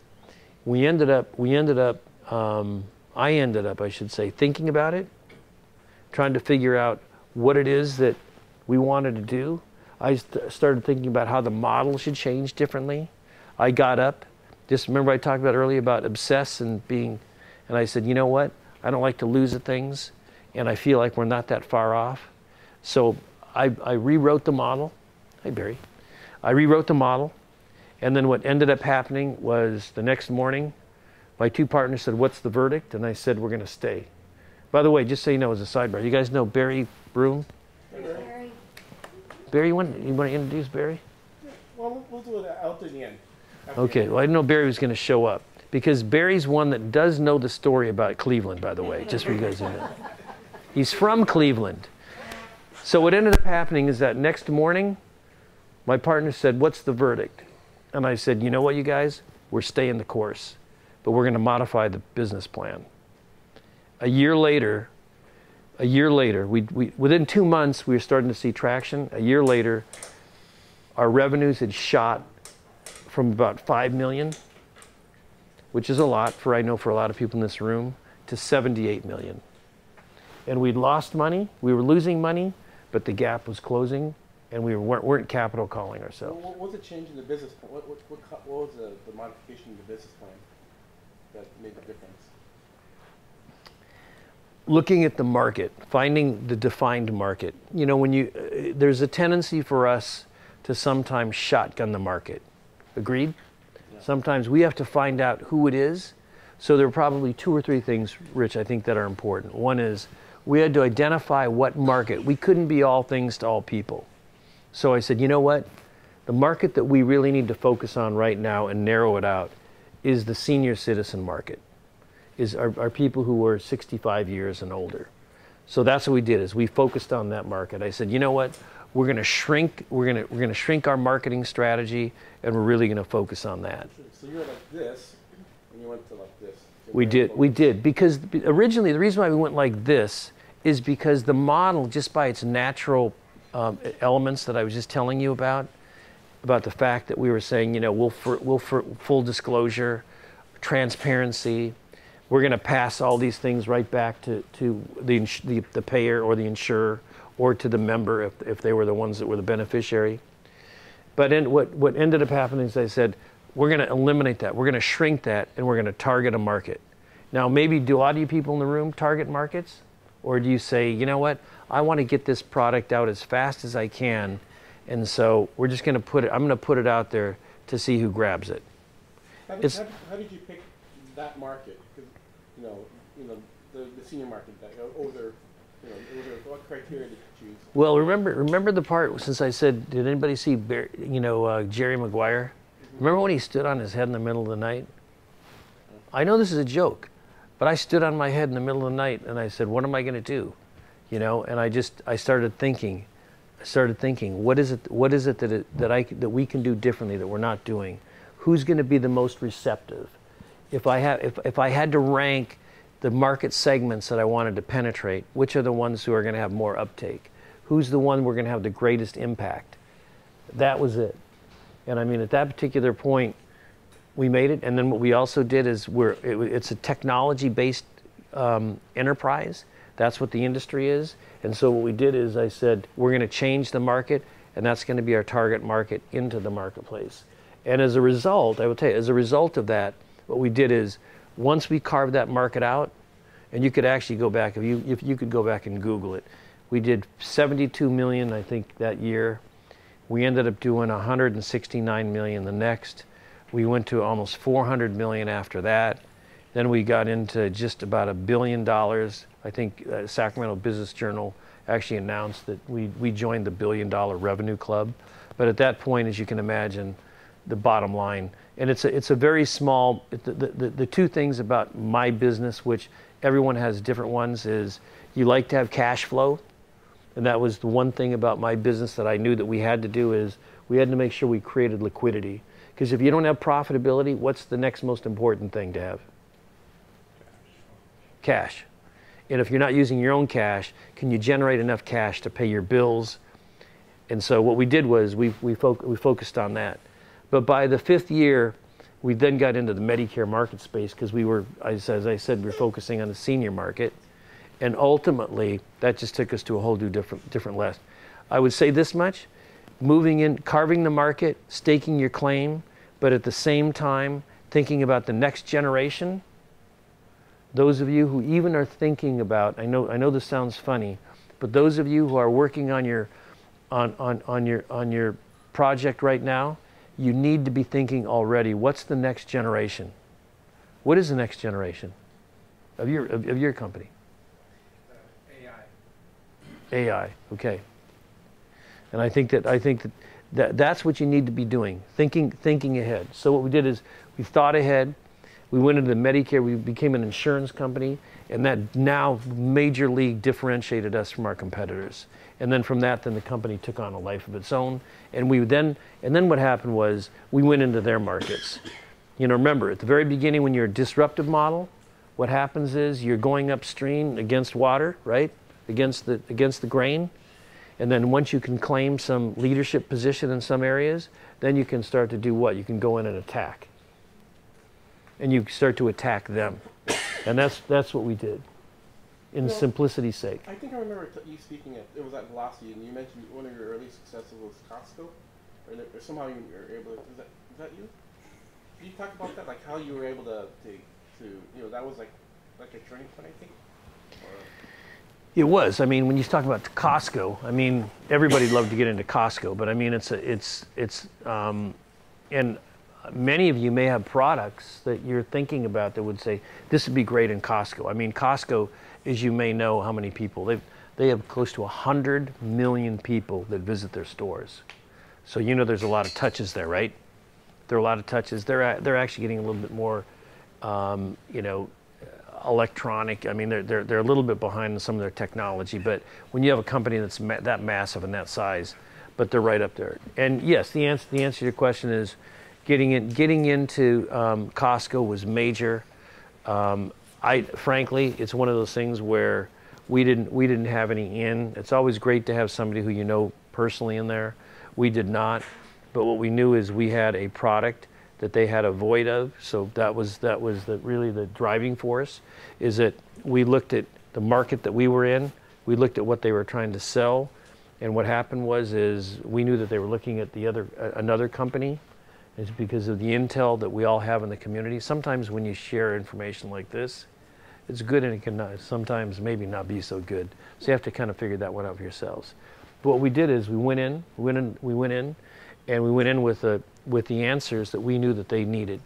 we ended up, we ended up, um, I ended up, I should say, thinking about it, trying to figure out what it is that we wanted to do. I st- started thinking about how the model should change differently. I got up Just remember I talked about earlier about obsess and being, and I said, you know what? I don't like to lose things, and I feel like we're not that far off. So I, I rewrote the model. Hey, Barry. I rewrote the model, and then what ended up happening was the next morning, my two partners said, What's the verdict? And I said, We're going to stay. By the way, just so you know, as a sidebar, you guys know Barry Broome? Barry. Barry, you want, you want to introduce Barry? Well, we'll, we'll do it out to the end. Okay, well, I didn't know Barry was going to show up because Barry's one that does know the story about Cleveland, by the way, just for you guys to know. He's from Cleveland. So what ended up happening is that next morning, my partner said, What's the verdict? And I said, You know what, you guys? We're staying the course, but we're going to modify the business plan. A year later, a year later, we, we, within two months, we were starting to see traction. A year later, our revenues had shot from about 5 million, which is a lot for I know for a lot of people in this room, to 78 million. And we'd lost money, we were losing money, but the gap was closing, and we weren't, weren't capital calling ourselves. what what was the change in the business, plan? what, what, what, what was the, the modification in the business plan that made the difference? looking at the market, finding the defined market. You know, when you uh, there's a tendency for us to sometimes shotgun the market. Agreed? Sometimes we have to find out who it is. So there are probably two or three things, Rich, I think that are important. One is we had to identify what market. We couldn't be all things to all people. So I said, you know what? The market that we really need to focus on right now and narrow it out is the senior citizen market is our, are people who are 65 years and older. So that's what we did is we focused on that market. I said, you know what? We're going to shrink. We're going to we're going to shrink our marketing strategy, and we're really going to focus on that. So you were like this, and you went to like this. We did. We did because originally the reason why we went like this is because the model, just by its natural um, elements that I was just telling you about, about the fact that we were saying, you know, we'll for, we'll for full disclosure, transparency. We're going to pass all these things right back to, to the, the the payer or the insurer or to the member if, if they were the ones that were the beneficiary. But in, what, what ended up happening is they said, we're going to eliminate that. We're going to shrink that and we're going to target a market. Now, maybe do a lot of you people in the room target markets? Or do you say, you know what, I want to get this product out as fast as I can. And so we're just going to put it, I'm going to put it out there to see who grabs it. How did, how, did, how did you pick that market? you know, you know, the, the senior market, that older, you know, older. What criteria did you choose? Well, remember, remember the part since I said, did anybody see, Bar- you know, uh, Jerry Maguire? Remember when he stood on his head in the middle of the night? I know this is a joke, but I stood on my head in the middle of the night and I said, what am I going to do? You know, and I just, I started thinking, I started thinking, what is it, what is it that, it, that I, that we can do differently that we're not doing? Who's going to be the most receptive? If I have, if, if I had to rank the market segments that I wanted to penetrate, which are the ones who are going to have more uptake? Who's the one we're going to have the greatest impact? That was it. And I mean, at that particular point, we made it. And then what we also did is we're, it, it's a technology-based um, enterprise. That's what the industry is. And so what we did is I said, we're going to change the market, and that's going to be our target market into the marketplace. And as a result, I will tell you, as a result of that, what we did is once we carved that market out, and you could actually go back if you if you could go back and Google it, we did 72 million, I think, that year. We ended up doing 169 million the next. We went to almost 400 million after that. Then we got into just about a billion dollars. I think uh, Sacramento Business Journal actually announced that we, we joined the billion dollar revenue club. But at that point, as you can imagine, the bottom line, and it's a, it's a very small, the, the, the- the two things about my business, which everyone has different ones, is you like to have cash flow. And that was the one thing about my business that I knew that we had to do is we had to make sure we created liquidity. Because if you don't have profitability, what's the next most important thing to have? Cash. And if you're not using your own cash, can you generate enough cash to pay your bills? And so what we did was we, we, foc- we focused on that. But by the fifth year, we then got into the Medicare market space because we were, as as I said, we we're focusing on the senior market. And ultimately, that just took us to a whole new different, different list. I would say this much moving in, carving the market, staking your claim, but at the same time, thinking about the next generation, those of you who even are thinking about, I know, I know this sounds funny, but those of you who are working on your, on, on, on your, on your project right now, you need to be thinking already, what's the next generation? What is the next generation of your, of, of your company? Uh, AI. AI, okay. And I think that I think that, that that's what you need to be doing, thinking thinking ahead. So what we did is we thought ahead. We went into the Medicare. We became an insurance company, and that now major league differentiated us from our competitors. And then from that, then the company took on a life of its own. And we then and then what happened was we went into their markets. You know, remember at the very beginning when you're a disruptive model, what happens is you're going upstream against water, right? Against the against the grain. And then once you can claim some leadership position in some areas, then you can start to do what? You can go in and attack. And you start to attack them. And that's that's what we did. In simplicity's sake. I think I remember t- you speaking at it was at Velocity, and you mentioned one of your early successes was Costco, or, or somehow you were able. To, is that is that you? Can you talk about that, like how you were able to to, to you know that was like like a turning point, I think. Or, It was. I mean, when you talk about Costco, I mean, everybody loved to get into Costco, but I mean, it's a, it's it's um, and many of you may have products that you're thinking about that would say this would be great in Costco. I mean, Costco, as you may know, how many people they they have close to hundred million people that visit their stores, so you know there's a lot of touches there, right? There are a lot of touches. They're they're actually getting a little bit more, um, you know, electronic. I mean, they're, they're, they're a little bit behind in some of their technology, but when you have a company that's ma- that massive and that size, but they're right up there. And yes, the answer, the answer to your question is getting, in, getting into um, Costco was major. Um, I, frankly, it's one of those things where we didn't, we didn't have any in. It's always great to have somebody who you know personally in there. We did not, but what we knew is we had a product that they had a void of. So that was that was the, really the driving force. Is that we looked at the market that we were in. We looked at what they were trying to sell, and what happened was is we knew that they were looking at the other uh, another company. It's because of the intel that we all have in the community. Sometimes when you share information like this, it's good and it can not, sometimes maybe not be so good. So you have to kind of figure that one out for yourselves. But what we did is we went in, we went in, we went in, and we went in with the with the answers that we knew that they needed,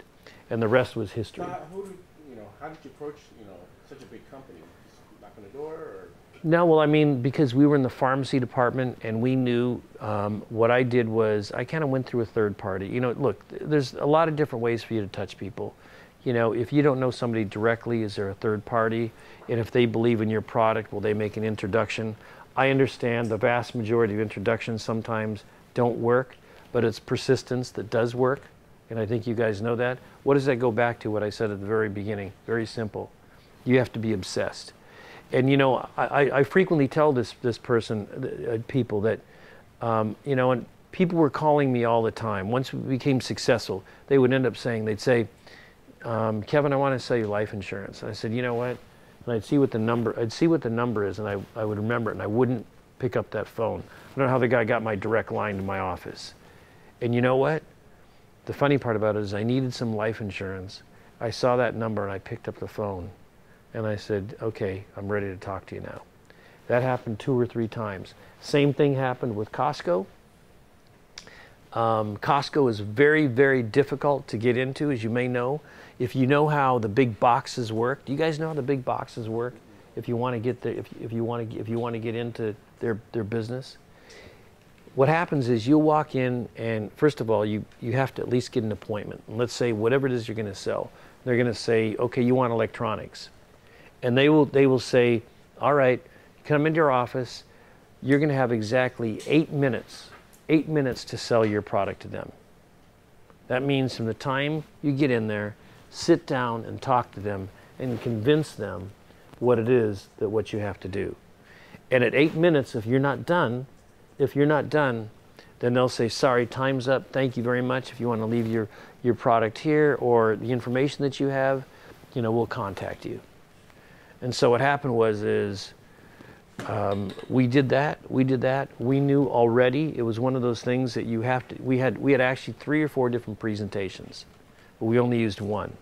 and the rest was history. who did you know? How did you approach you know such a big company? Just knock on the door, or No, well, I mean, because we were in the pharmacy department and we knew um, what I did was I kind of went through a third party. You know, look, there's a lot of different ways for you to touch people. You know, if you don't know somebody directly, is there a third party? And if they believe in your product, will they make an introduction? I understand the vast majority of introductions sometimes don't work, but it's persistence that does work. And I think you guys know that. What does that go back to? What I said at the very beginning. Very simple. You have to be obsessed and you know, I, I- frequently tell this this person, uh, people that, um, you know, and people were calling me all the time. Once we became successful, they would end up saying, they'd say, um, Kevin, I want to sell you life insurance. And I said, you know what? And I'd see what the number, I'd see what the number is, and I, I would remember it, and I wouldn't pick up that phone. I don't know how the guy got my direct line to my office. And you know what? The funny part about it is I needed some life insurance. I saw that number and I picked up the phone and I said, okay, I'm ready to talk to you now. That happened two or three times. Same thing happened with Costco. Um, Costco is very, very difficult to get into, as you may know. If you know how the big boxes work, do you guys know how the big boxes work? If you want to get the, if, if you want to, if you want to get into their their business, what happens is you'll walk in and first of all you you have to at least get an appointment. And let's say whatever it is you're going to sell they're going to say okay you want electronics. And they will they will say all right come into your office. You're going to have exactly eight minutes eight minutes to sell your product to them. That means from the time you get in there sit down and talk to them and convince them what it is that what you have to do. And at eight minutes if you're not done if you're not done, then they'll say, sorry, time's up. Thank you very much. If you want to leave your, your product here or the information that you have, you know, we'll contact you. And so what happened was is um, we did that. We did that. We knew already. It was one of those things that you have to. We had we had actually three or four different presentations. but we only used one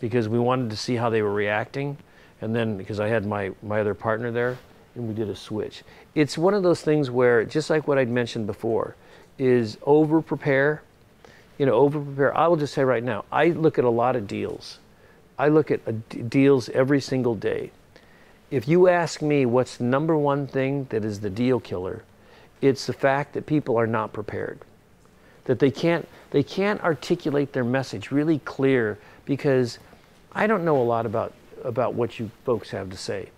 because we wanted to see how they were reacting. And then because I had my, my other partner there, and we did a switch. It's one of those things where, just like what I'd mentioned before, is over prepare. You know, over prepare. I will just say right now, I look at a lot of deals. I look at deals every single day. If you ask me what's the number one thing that is the deal killer, it's the fact that people are not prepared. That they can't they can't articulate their message really clear because I don't know a lot about about what you folks have to say.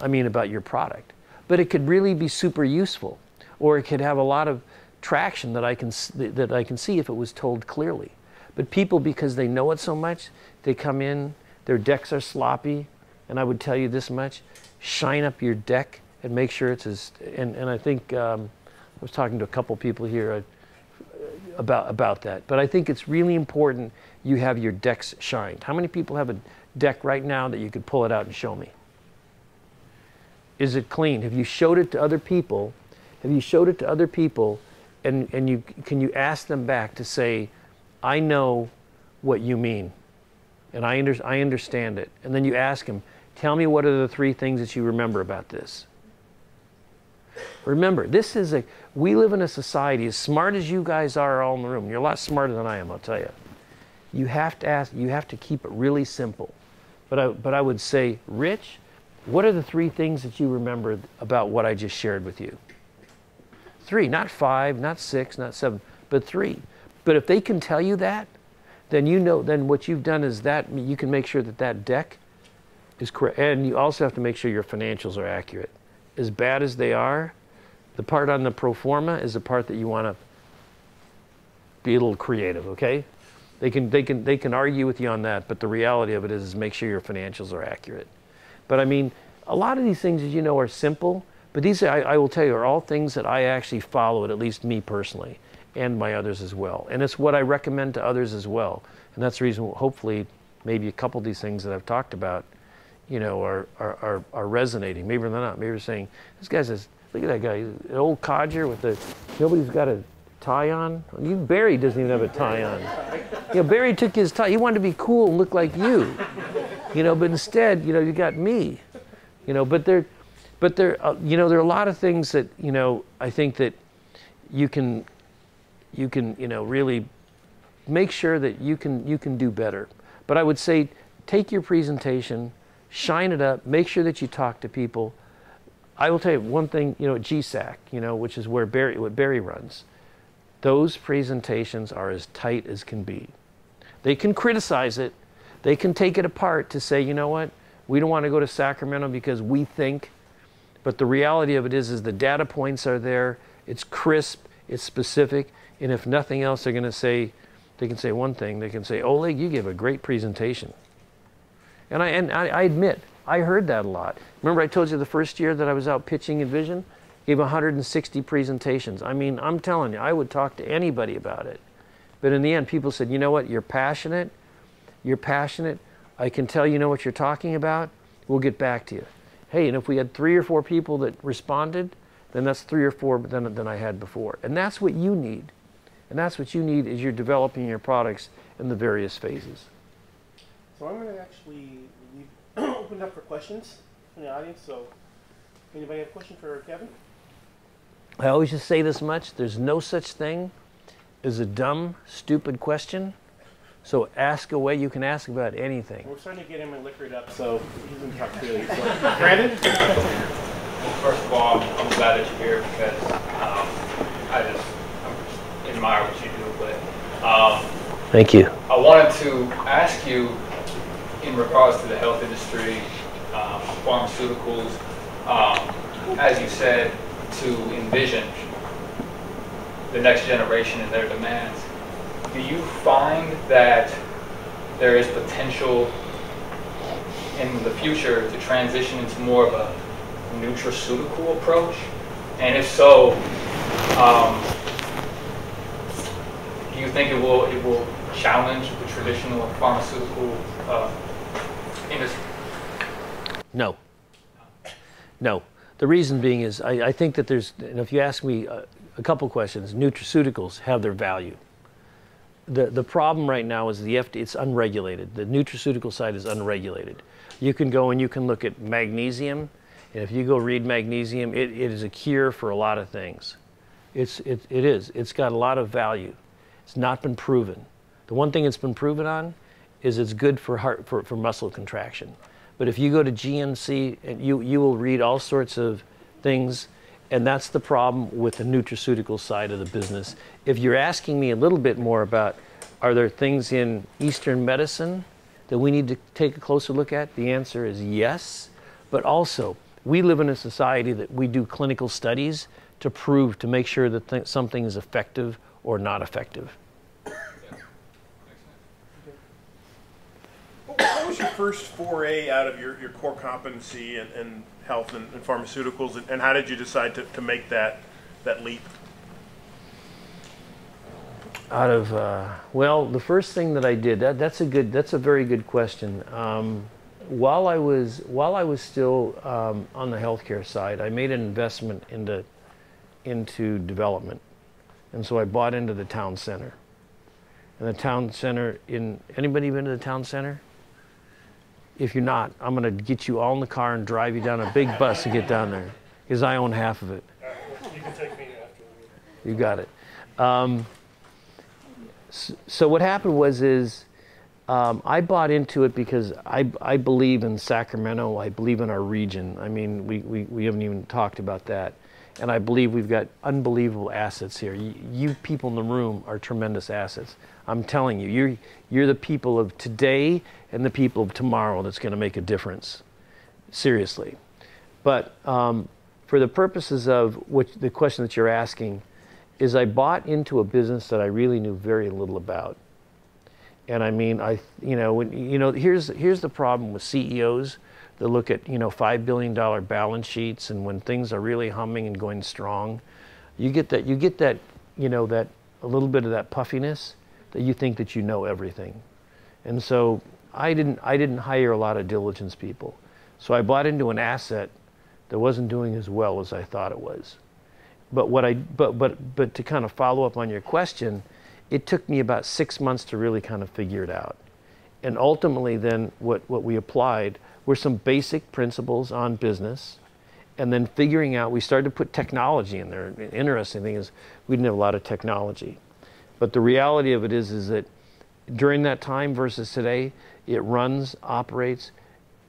I mean about your product. But it could really be super useful or it could have a lot of traction that I can that I can see if it was told clearly. But people because they know it so much, they come in, their decks are sloppy, and I would tell you this much: shine up your deck and make sure it's as. And, and I think um, I was talking to a couple people here uh, about about that. But I think it's really important you have your decks shined. How many people have a deck right now that you could pull it out and show me? Is it clean? Have you showed it to other people? Have you showed it to other people? And, and you, can you ask them back to say, I know what you mean, and I, under, I understand it. And then you ask them, tell me what are the three things that you remember about this? Remember, this is a, we live in a society, as smart as you guys are all in the room, you're a lot smarter than I am, I'll tell you. You have to ask, you have to keep it really simple. But I, but I would say, Rich, what are the three things that you remember about what I just shared with you? Three, not five, not six, not seven, but three. But if they can tell you that, then you know, then what you've done is that you can make sure that that deck is correct. And you also have to make sure your financials are accurate. As bad as they are, the part on the pro forma is the part that you want to be a little creative, okay? They can, they, can, they can argue with you on that, but the reality of it is, is make sure your financials are accurate. But I mean, a lot of these things, as you know, are simple, but these, I, I will tell you, are all things that I actually follow, at least me personally, and my others as well. And it's what I recommend to others as well. And that's the reason, hopefully, maybe a couple of these things that I've talked about, you know, are, are, are, are resonating. Maybe they're not. Maybe they're saying, this guy says, look at that guy, an old codger with the, nobody's got a tie on. Even Barry doesn't even have a tie on. You know, Barry took his tie. He wanted to be cool and look like you. You know, but instead, you know, you got me. You know, but there, but there, uh, you know, there are a lot of things that you know. I think that you can, you can, you know, really make sure that you can you can do better. But I would say, take your presentation, shine it up, make sure that you talk to people. I will tell you one thing, you know, GSAC, you know, which is where Barry, what Barry runs. Those presentations are as tight as can be. They can criticize it, they can take it apart to say, you know what, we don't want to go to Sacramento because we think. But the reality of it is, is the data points are there. It's crisp, it's specific, and if nothing else, they're going to say, they can say one thing. They can say, Oleg, you gave a great presentation. And I and I, I admit, I heard that a lot. Remember, I told you the first year that I was out pitching Envision, gave 160 presentations. I mean, I'm telling you, I would talk to anybody about it. But in the end, people said, you know what, you're passionate, you're passionate. I can tell you know what you're talking about. We'll get back to you. Hey, and if we had three or four people that responded, then that's three or four than, than I had before. And that's what you need. And that's what you need as you're developing your products in the various phases. So I'm going to actually *clears throat* open up for questions from the audience. So, anybody have a question for Kevin? I always just say this much there's no such thing as a dumb, stupid question. So ask away. You can ask about anything. We're starting to get him liquored up, so he's going to talk freely. So, Brandon? Well, first of all, I'm, I'm glad that you're here because um, I just I'm just admire what you do. But um, Thank you. I wanted to ask you in regards to the health industry, um, pharmaceuticals, um, as you said, to envision the next generation and their demands. Do you find that there is potential in the future to transition into more of a nutraceutical approach? And if so, um, do you think it will it will challenge the traditional pharmaceutical uh, industry? No. No. The reason being is I, I think that there's, and if you ask me a, a couple questions, nutraceuticals have their value. the, the problem right now is the FDA, it's unregulated. The nutraceutical side is unregulated. You can go and you can look at magnesium, and if you go read magnesium, it, it is a cure for a lot of things. It's, it, it is. It's got a lot of value. It's not been proven. The one thing it's been proven on is it's good for heart for, for muscle contraction. But if you go to GNC, and you, you will read all sorts of things, and that's the problem with the nutraceutical side of the business. If you're asking me a little bit more about are there things in Eastern medicine that we need to take a closer look at, the answer is yes. But also, we live in a society that we do clinical studies to prove, to make sure that th- something is effective or not effective. What was your first foray out of your, your core competency in, in health and, and pharmaceuticals, and, and how did you decide to, to make that, that leap? Out of uh, well, the first thing that I did that that's a good that's a very good question. Um, while I was while I was still um, on the healthcare side, I made an investment into into development, and so I bought into the town center. And the town center in anybody been to the town center? If you're not, I'm going to get you all in the car and drive you down a big bus to get down there, because I own half of it. You got it. Um, s- so what happened was is um, I bought into it because I, I believe in Sacramento. I believe in our region. I mean, we, we, we haven't even talked about that. And I believe we've got unbelievable assets here. You, you people in the room are tremendous assets. I'm telling you, you're, you're the people of today and the people of tomorrow that's going to make a difference. Seriously. But um, for the purposes of what the question that you're asking, is I bought into a business that I really knew very little about. And I mean, I you know when you know here's here's the problem with CEOs that look at you know five billion dollar balance sheets and when things are really humming and going strong, you get that you get that you know that a little bit of that puffiness that you think that you know everything. And so I didn't I didn't hire a lot of diligence people. So I bought into an asset that wasn't doing as well as I thought it was. But what I but but but to kind of follow up on your question, it took me about six months to really kind of figure it out. And ultimately then what, what we applied were some basic principles on business and then figuring out we started to put technology in there. The interesting thing is we didn't have a lot of technology. But the reality of it is is that during that time versus today, it runs, operates,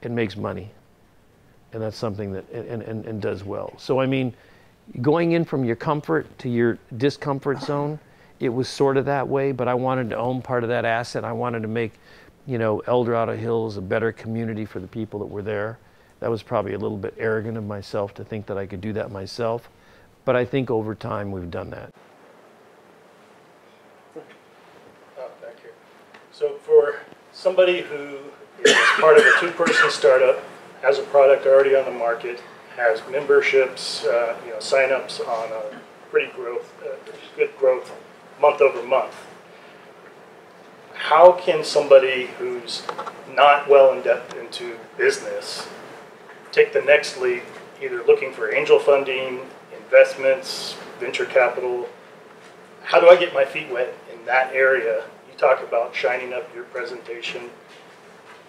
and makes money. And that's something that and, and, and does well. So I mean, going in from your comfort to your discomfort zone, it was sort of that way, but I wanted to own part of that asset. I wanted to make, you know, El Dorado Hills a better community for the people that were there. That was probably a little bit arrogant of myself to think that I could do that myself. But I think over time we've done that. Oh, thank you. So for somebody who is part of a two-person startup, has a product already on the market, has memberships, uh, you know, signups on a pretty growth, uh, good growth month over month. How can somebody who's not well in depth into business take the next leap, either looking for angel funding, investments, venture capital? How do I get my feet wet in that area? You talk about shining up your presentation.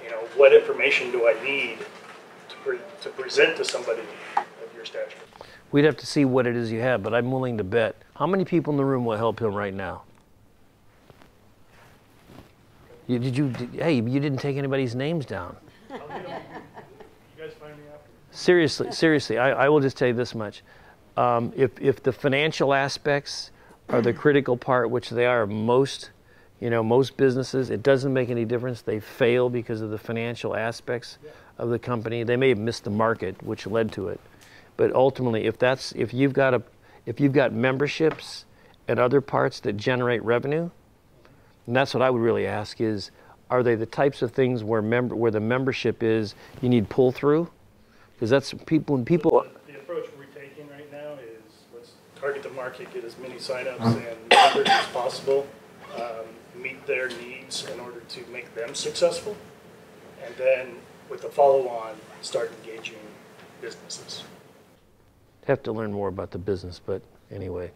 You know, what information do I need to, pre- to present to somebody of your stature? We'd have to see what it is you have, but I'm willing to bet. How many people in the room will help him right now? You, did you? Did, hey, you didn't take anybody's names down. *laughs* You guys find me after. Seriously, seriously, I, I will just tell you this much. Um, if, if the financial aspects are the critical part, which they are most, you know, most businesses, it doesn't make any difference. They fail because of the financial aspects of the company. They may have missed the market, which led to it. But ultimately, if that's if you've got a if you've got memberships and other parts that generate revenue, and that's what I would really ask is, are they the types of things where member where the membership is you need pull through? Because that's people when people The approach we're taking right now is let's target the market, get as many signups and members as possible, um, meet their needs in order to make them successful, and then with the follow-on, start engaging businesses. have to learn more about the business, but anyway,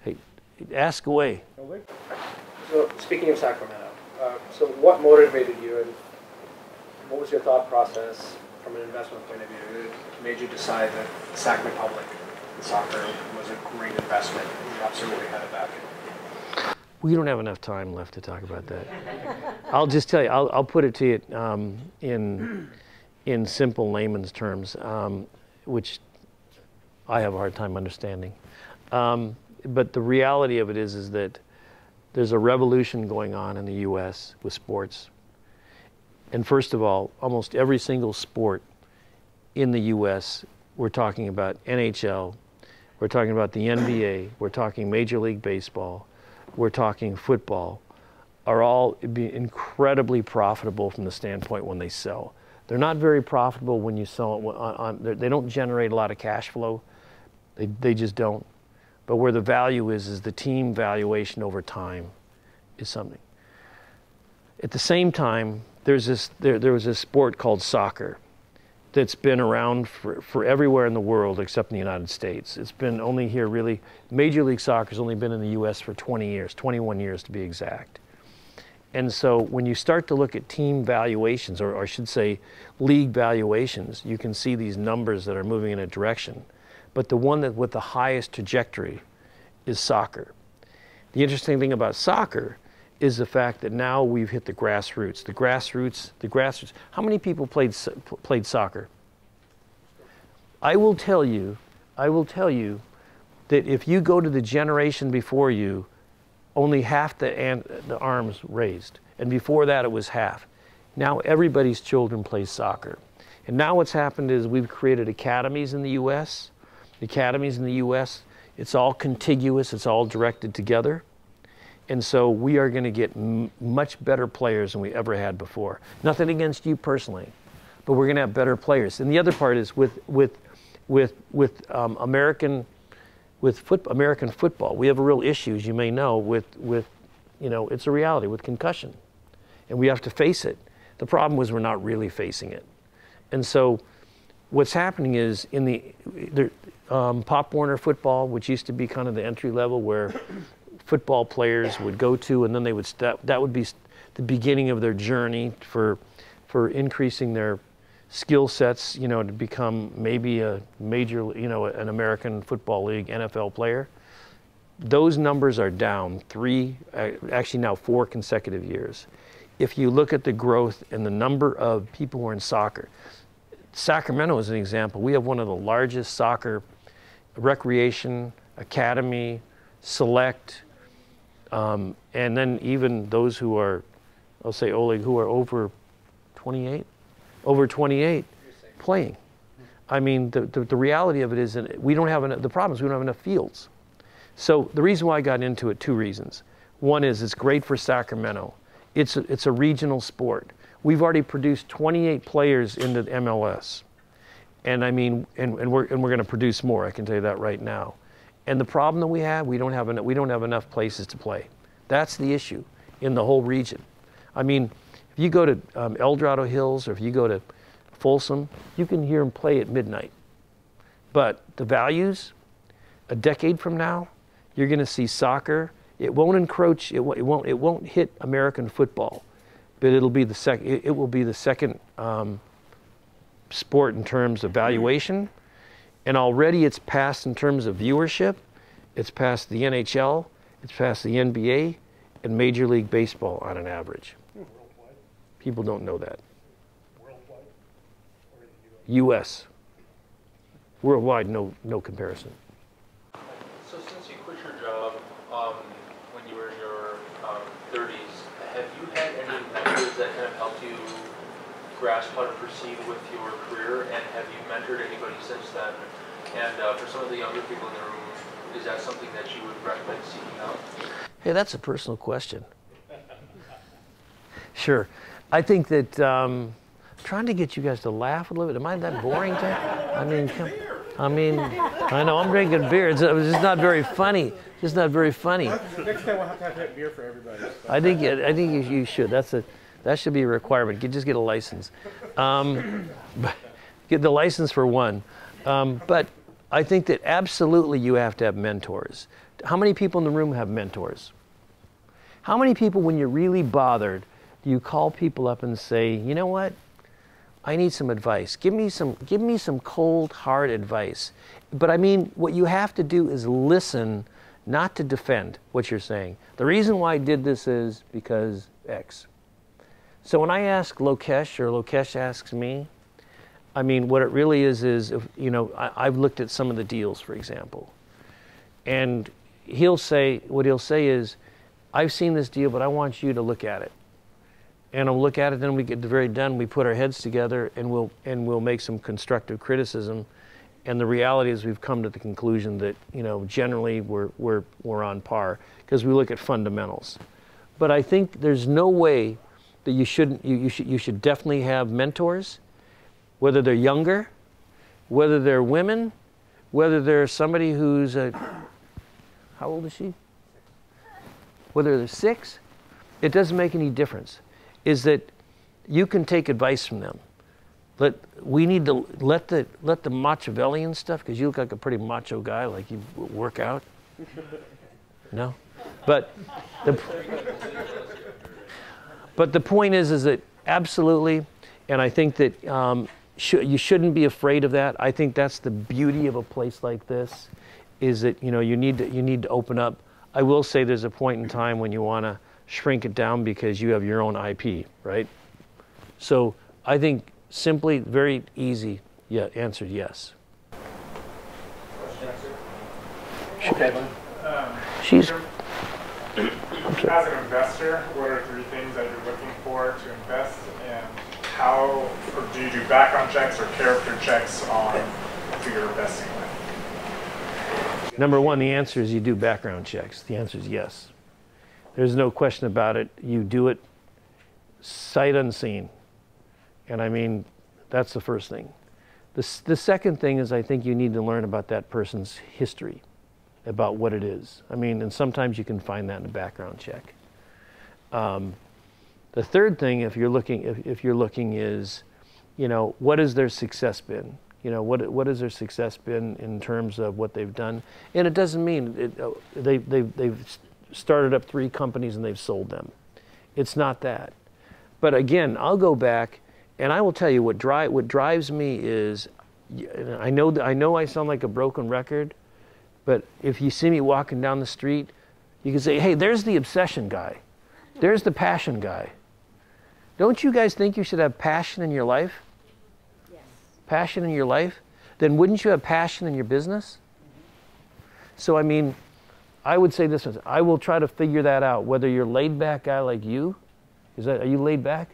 hey, ask away. So speaking of Sacramento, uh, so what motivated you and what was your thought process from an investment point of view that made you decide that Sac Republic soccer was a great investment and you absolutely had it back? We don't have enough time left to talk about that. I'll just tell you, I'll, I'll put it to you um, in, in simple layman's terms, um, which I have a hard time understanding. Um, but the reality of it is, is that there's a revolution going on in the U.S. with sports. And first of all, almost every single sport in the U.S., we're talking about NHL, we're talking about the NBA, we're talking Major League Baseball, we're talking football, are all be incredibly profitable from the standpoint when they sell. They're not very profitable when you sell it on, on they don't generate a lot of cash flow. They, they just don't. But where the value is, is the team valuation over time is something. At the same time, there's this, there, there was a sport called soccer that's been around for, for everywhere in the world except in the United States. It's been only here really, Major League Soccer's only been in the US for 20 years, 21 years to be exact. And so when you start to look at team valuations, or, or I should say league valuations, you can see these numbers that are moving in a direction. But the one that with the highest trajectory is soccer. The interesting thing about soccer is the fact that now we've hit the grassroots. The grassroots, the grassroots. How many people played played soccer? I will tell you, I will tell you that if you go to the generation before you, only half the, an, the arms raised, and before that it was half. Now everybody's children play soccer. And now what's happened is we've created academies in the U.S. Academies in the U.S. It's all contiguous. It's all directed together. And so we are going to get much better players than we ever had before. Nothing against you personally, but we're going to have better players. And the other part is with with with with um, American with foot, American football. We have a real issue, as you may know, with with you know it's a reality with concussion, and we have to face it. The problem was we're not really facing it, and so what's happening is in the, the um, Pop Warner football, which used to be kind of the entry level where football players would go to, and then they would step. That would be the beginning of their journey for for increasing their skill sets. You know, to become maybe a major, you know, an American Football League NFL player. Those numbers are down three, actually now four consecutive years. If you look at the growth and the number of people who are in soccer, Sacramento is an example. We have one of the largest soccer recreation academy select um, and then even those who are, I'll say Oleg, who are over 28, over 28 playing. I mean, the, the, the reality of it is that we don't have enough, the problem is we don't have enough fields. So the reason why I got into it, two reasons. One is it's great for Sacramento. It's a, it's a regional sport. We've already produced 28 players into the MLS. And I mean, and, and we're, and we're going to produce more, I can tell you that right now. And the problem that we have, we don't have, enough, we don't have enough places to play. That's the issue in the whole region. I mean, if you go to um, El Dorado Hills or if you go to Folsom, you can hear them play at midnight. But the values, a decade from now, you're going to see soccer. It won't encroach. It, it, won't. It won't hit American football, but it'll be the second. It, it, will be the second um, sport in terms of valuation and already it's passed in terms of viewership. It's passed the NHL, it's passed the NBA, and Major League Baseball on an average. Worldwide? People don't know that. Worldwide? Or U.S. Worldwide, no, no comparison. So since you quit your job um, when you were in your um, 30s, have you had any mentors that kind of helped you grasp how to proceed with your career, and have you mentored anybody since then? And uh, for some of the younger people in the room, is that something that you would recommend seeking out? Hey, that's a personal question. *laughs* Sure. I think that um, trying to get you guys to laugh a little bit. Am I that boring to? I mean, come, I mean, I know I'm drinking beer. It's, it's just not very funny. It's just not very funny. Next time we'll have to have beer for everybody. So. I think I think you, you should. That's a that should be a requirement. Get, just get a license. Um, *laughs* get the license for one. Um, but I think that absolutely you have to have mentors. How many people in the room have mentors? How many people, when you're really bothered, do you call people up and say, you know what? I need some advice. Give me some, give me some cold, hard advice. But I mean, what you have to do is listen, not to defend what you're saying. The reason why I did this is because X. So when I ask Lokesh or Lokesh asks me, I mean, what it really is is, if, you know, I, I've looked at some of the deals, for example, and he'll say, what he'll say is, I've seen this deal, but I want you to look at it. And I'll look at it, then we get very done, we put our heads together and we'll, and we'll make some constructive criticism. And the reality is we've come to the conclusion that, you know, generally we're, we're, we're on par because we look at fundamentals. But I think there's no way that you shouldn't, you, you, should, you should definitely have mentors, whether they're younger, whether they're women, whether they're somebody who's a, how old is she? Whether they're six, it doesn't make any difference. Is that you can take advice from them. Let we need to let the let the Machiavellian stuff because you look like a pretty macho guy, like you work out. *laughs* No, but the but the point is, is that absolutely, and I think that um, sh- you shouldn't be afraid of that. I think that's the beauty of a place like this, is that you know you need to you need to open up. I will say there's a point in time when you want to shrink it down because you have your own IP, right? So I think simply very easy. Yeah, answered yes. Okay, She's As an investor, what are three things that you're looking to invest and how, or do you do background checks or character checks on who you're investing with? Number one, the answer is you do background checks. The answer is yes. There's no question about it. You do it sight unseen. And I mean, that's the first thing. The, the second thing is I think you need to learn about that person's history, about what it is. I mean, and sometimes you can find that in a background check. Um, the third thing, if you're looking, if, if you're looking, is, you know, what has their success been? You know, what what has their success been in terms of what they've done? And it doesn't mean it, uh, they they they've started up three companies and they've sold them. It's not that. But again, I'll go back and I will tell you what drive what drives me is, I know I know I sound like a broken record, but if you see me walking down the street, you can say, "Hey, there's the obsession guy. There's the passion guy." Don't you guys think you should have passion in your life? Yes. Passion in your life? Then wouldn't you have passion in your business? So I mean, I would say this: I will try to figure that out. Whether you're a laid back guy like you, is that are you laid back?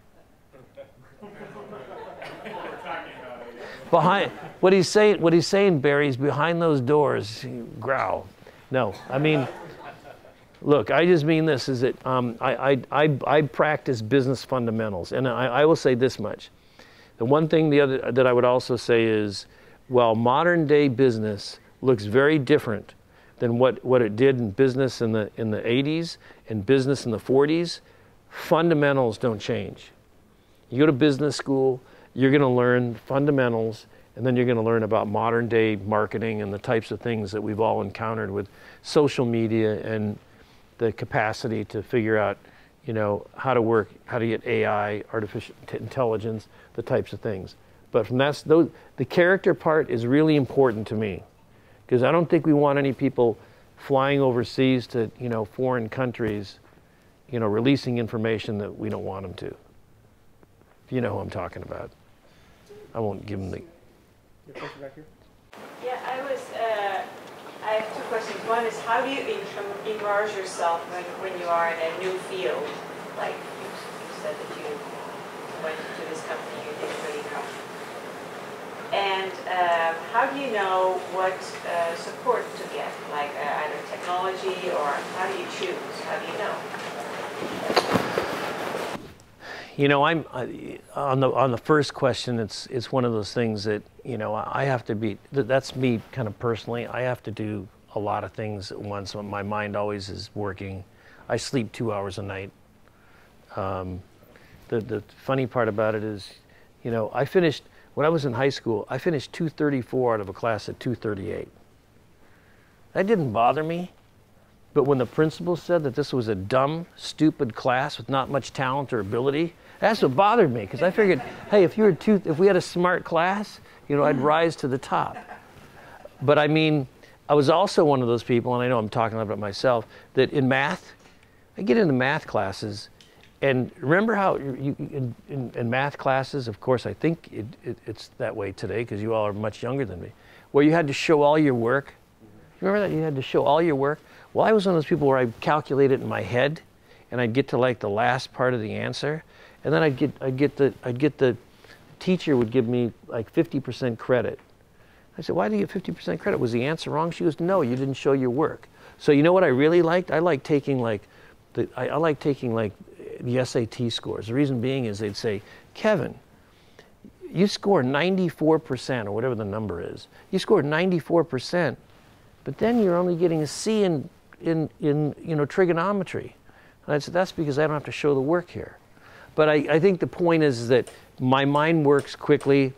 behind what he's saying what he's saying barry is behind those doors growl no i mean look i just mean this is that um, I, I, I, I practice business fundamentals and I, I will say this much. The one thing the other that i would also say is while modern day business looks very different than what, what it did in business in the, in the 80s and business in the 40s fundamentals don't change. You go to business school, you're going to learn fundamentals, and then you're going to learn about modern day marketing and the types of things that we've all encountered with social media and the capacity to figure out, you know, how to work, how to get AI, artificial t- intelligence, the types of things. But from that's those, the character part is really important to me, because I don't think we want any people flying overseas to, you know, foreign countries, you know, releasing information that we don't want them to. If you know who I'm talking about. I won't give them the. Your question? Yeah, I was, uh, I have two questions. One is how do you immerse yourself when, when you are in a new field? Like you, you said that you went to this company, you didn't really know. And um, how do you know what uh, support to get? Like uh, either technology or how do you choose? How do you know? You know, I'm I, on the on the first question. It's it's one of those things that you know I have to be. That's me kind of personally. I have to do a lot of things at once. My mind always is working. I sleep two hours a night. Um, the the funny part about it is, you know, I finished when I was in high school. I finished 234 out of a class at 238. That didn't bother me. But when the principal said that this was a dumb, stupid class with not much talent or ability, that's what bothered me because I figured, *laughs* hey, if you were too, if we had a smart class, you know, I'd rise to the top. But I mean, I was also one of those people, and I know I'm talking about myself, that in math, I get into math classes, and remember how you, in, in, in math classes, of course, I think it, it, it's that way today because you all are much younger than me, where you had to show all your work. Remember that you had to show all your work? Well, I was one of those people where I'd calculate it in my head, and I'd get to like the last part of the answer, and then I'd get I'd get the I'd get the teacher would give me like 50% credit. I said, why do you get 50% credit? Was the answer wrong? She goes, no, you didn't show your work. So you know what I really liked? I like taking like the I, I like taking like the SAT scores. The reason being is they'd say, Kevin, you score 94% or whatever the number is. You scored 94%, but then you're only getting a C in, in, in you know, trigonometry. And I said, that's because I don't have to show the work here. But I, I think the point is that my mind works quickly,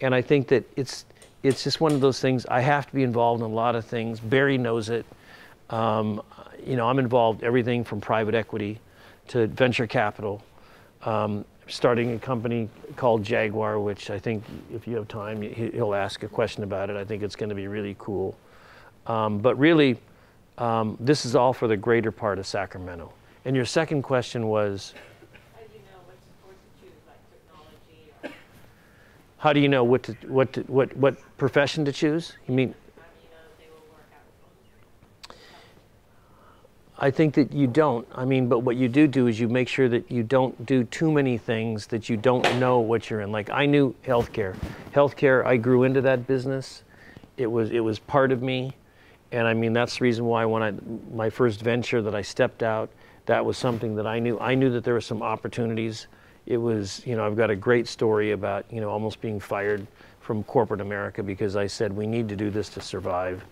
and I think that it's, it's just one of those things. I have to be involved in a lot of things. Barry knows it. Um, you know, I'm involved everything from private equity to venture capital. Um, starting a company called Jaguar, which I think if you have time, he- he'll ask a question about it. I think it's going to be really cool. Um, but really, um, this is all for the greater part of Sacramento. And your second question was, How do you know what course to choose, like technology or how do you know what to, what to, what what profession to choose? You mean? I think that you don't. I mean, but what you do do is you make sure that you don't do too many things that you don't know what you're in. Like I knew healthcare. Healthcare, I grew into that business. It was it was part of me, and I mean that's the reason why when I my first venture that I stepped out, that was something that I knew. I knew that there were some opportunities. It was you know I've got a great story about you know almost being fired from corporate America because I said we need to do this to survive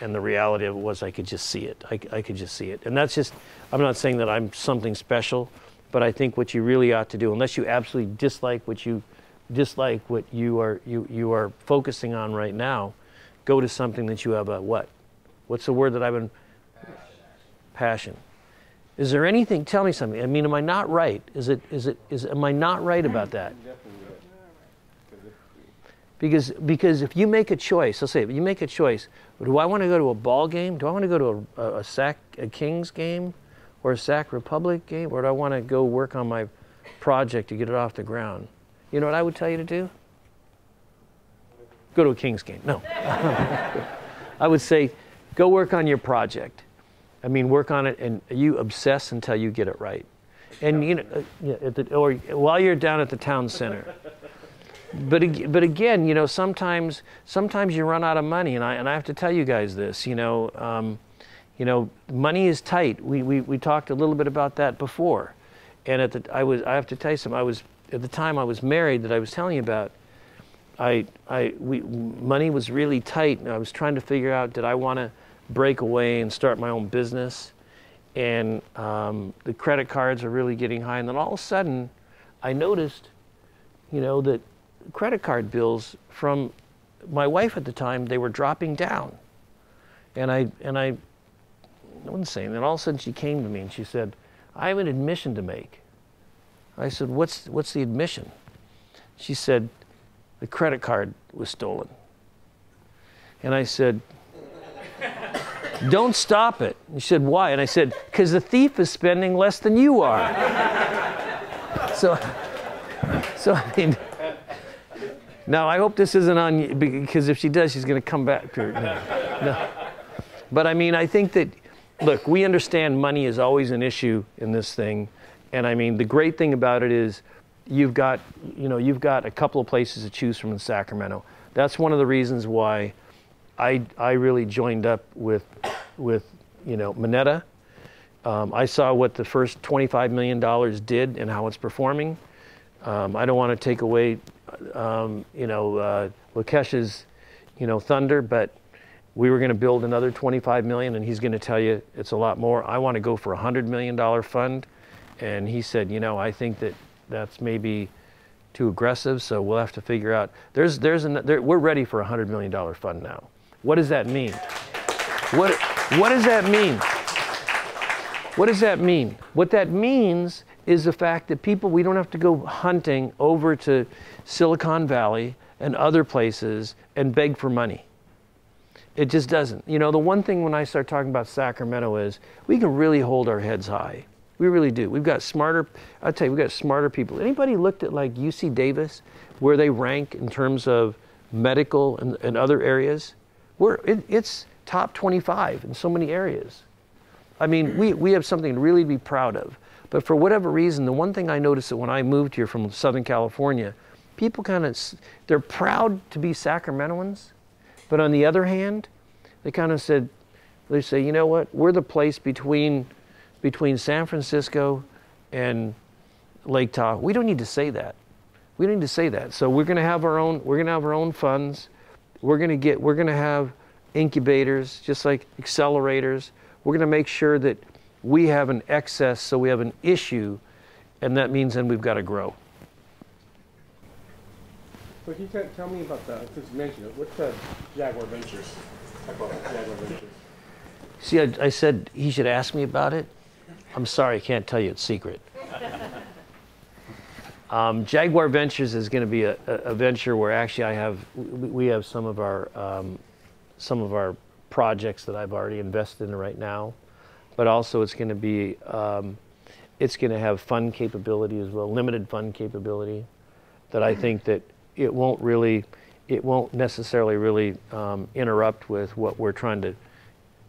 and the reality of it was I could just see it. I, I could just see it. And that's just, I'm not saying that I'm something special, but I think what you really ought to do, unless you absolutely dislike what you dislike what you are you, you are focusing on right now, go to something that you have a what? What's the word that I've been passion. Is there anything tell me something? I mean, am I not right? Is it is it is am I not right about that? Because because if you make a choice, let's say you make a choice, do I want to go to a ball game? Do I want to go to a, a, a Sac a Kings game, or a Sac Republic game, or do I want to go work on my project to get it off the ground? You know what I would tell you to do? Go to a Kings game. No, *laughs* I would say, go work on your project. I mean, work on it, and you obsess until you get it right. And you know, uh, the, or while you're down at the town center but but again, you know, sometimes sometimes you run out of money, and I and I have to tell you guys this. You know, um, you know, money is tight. We, we we talked a little bit about that before, and at the I was I have to tell you something. I was at the time I was married that I was telling you about. I I we money was really tight, and I was trying to figure out did I want to break away and start my own business, and um, the credit cards are really getting high, and then all of a sudden, I noticed, you know, that credit card bills from my wife at the time they were dropping down. And i and i I wasn't saying that. All of a sudden she came to me and she said i have an admission to make. I said what's what's the admission? She said the credit card was stolen. And i said don't stop it she said why and i said because the thief is spending less than you are *laughs* so so i mean now, I hope this isn't on you because if she does, she's going to come back. To, no, no. But I mean, I think that, look, we understand money is always an issue in this thing. And I mean, the great thing about it is you've got, you know, you've got a couple of places to choose from in Sacramento. That's one of the reasons why I, I really joined up with, with you know, Moneta. Um, I saw what the first $25 million did and how it's performing. Um, I don't want to take away, um, you know, uh, Lokesh's, you know, thunder, but we were going to build another 25 million, and he's going to tell you it's a lot more. I want to go for a hundred million dollar fund, and he said, you know, I think that that's maybe too aggressive, so we'll have to figure out. There's, there's, an, there, we're ready for a hundred million dollar fund now. What does that mean? What, what does that mean? What does that mean? What that means is the fact that people, we don't have to go hunting over to Silicon Valley and other places and beg for money. It just doesn't. You know, the one thing when I start talking about Sacramento is we can really hold our heads high. We really do. We've got smarter, I'll tell you, we've got smarter people. Anybody looked at like UC Davis, where they rank in terms of medical and, and other areas? We're, it, it's top 25 in so many areas. I mean, we, we have something really to really be proud of. But for whatever reason, the one thing I noticed that when I moved here from Southern California, people kind of, they're proud to be Sacramentoans. But on the other hand, they kind of said, they say, you know what, we're the place between, between San Francisco and Lake Tahoe. We don't need to say that. We don't need to say that. So we're going to have our own, we're going to have our own funds. We're going to get, we're going to have incubators, just like accelerators. We're going to make sure that we have an excess, so we have an issue, and that means then we've got to grow. So can you tell, tell me about the, since you mentioned it, what's the Jaguar Ventures? Jaguar Ventures. See, I, I said he should ask me about it. I'm sorry, I can't tell you, it's secret. *laughs* Um, Jaguar Ventures is going to be a, a, venture where actually I have, we we have some of our, um, some of our projects that I've already invested in right now, but also it's going to be, um, it's going to have fund capability as well, limited fund capability, that I think that it won't really, it won't necessarily really um, interrupt with what we're trying to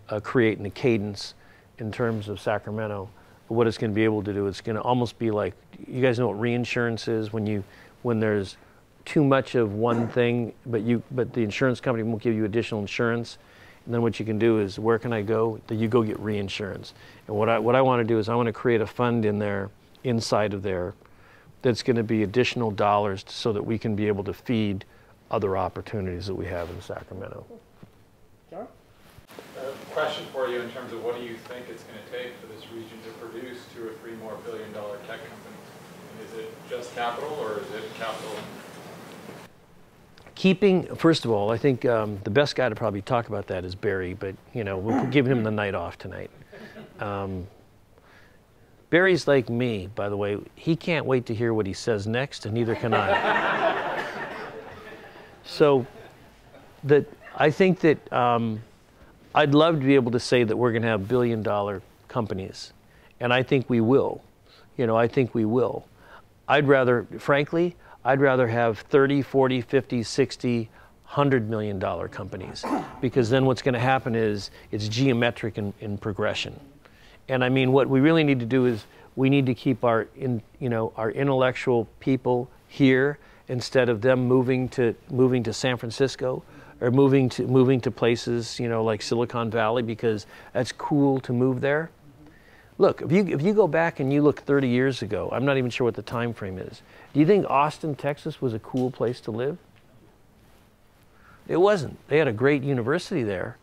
uh, create in the cadence in terms of Sacramento. But what it's going to be able to do, it's going to almost be like, you guys know what reinsurance is when you, when there's too much of one thing, but you, but the insurance company won't give you additional insurance. And then what you can do is, where can I go? That you go get reinsurance. And what I, what I want to do is I want to create a fund in there, inside of there, that's going to be additional dollars so that we can be able to feed other opportunities that we have in Sacramento. John? Uh, Question for you in terms of what do you think it's going to take for this region to produce two or three more billion dollar tech companies? Is it just capital or is it capital? Keeping, first of all, I think um, the best guy to probably talk about that is Barry, but you know, we'll *laughs* give him the night off tonight. Um, Barry's like me, by the way. He can't wait to hear what he says next, and neither can I. *laughs* so, that I think that um, I'd love to be able to say that we're going to have billion dollar companies, and I think we will. You know, I think we will. I'd rather, frankly, I'd rather have 30, 40, 50, 60, 100 million dollar companies because then what's going to happen is it's geometric in, in progression. And I mean, what we really need to do is we need to keep our, in, you know, our intellectual people here instead of them moving to moving to San Francisco or moving to moving to places, you know, like Silicon Valley because that's cool to move there. Look, if you if you go back and you look 30 years ago, I'm not even sure what the time frame is. Do you think Austin, Texas was a cool place to live? It wasn't. They had a great university there.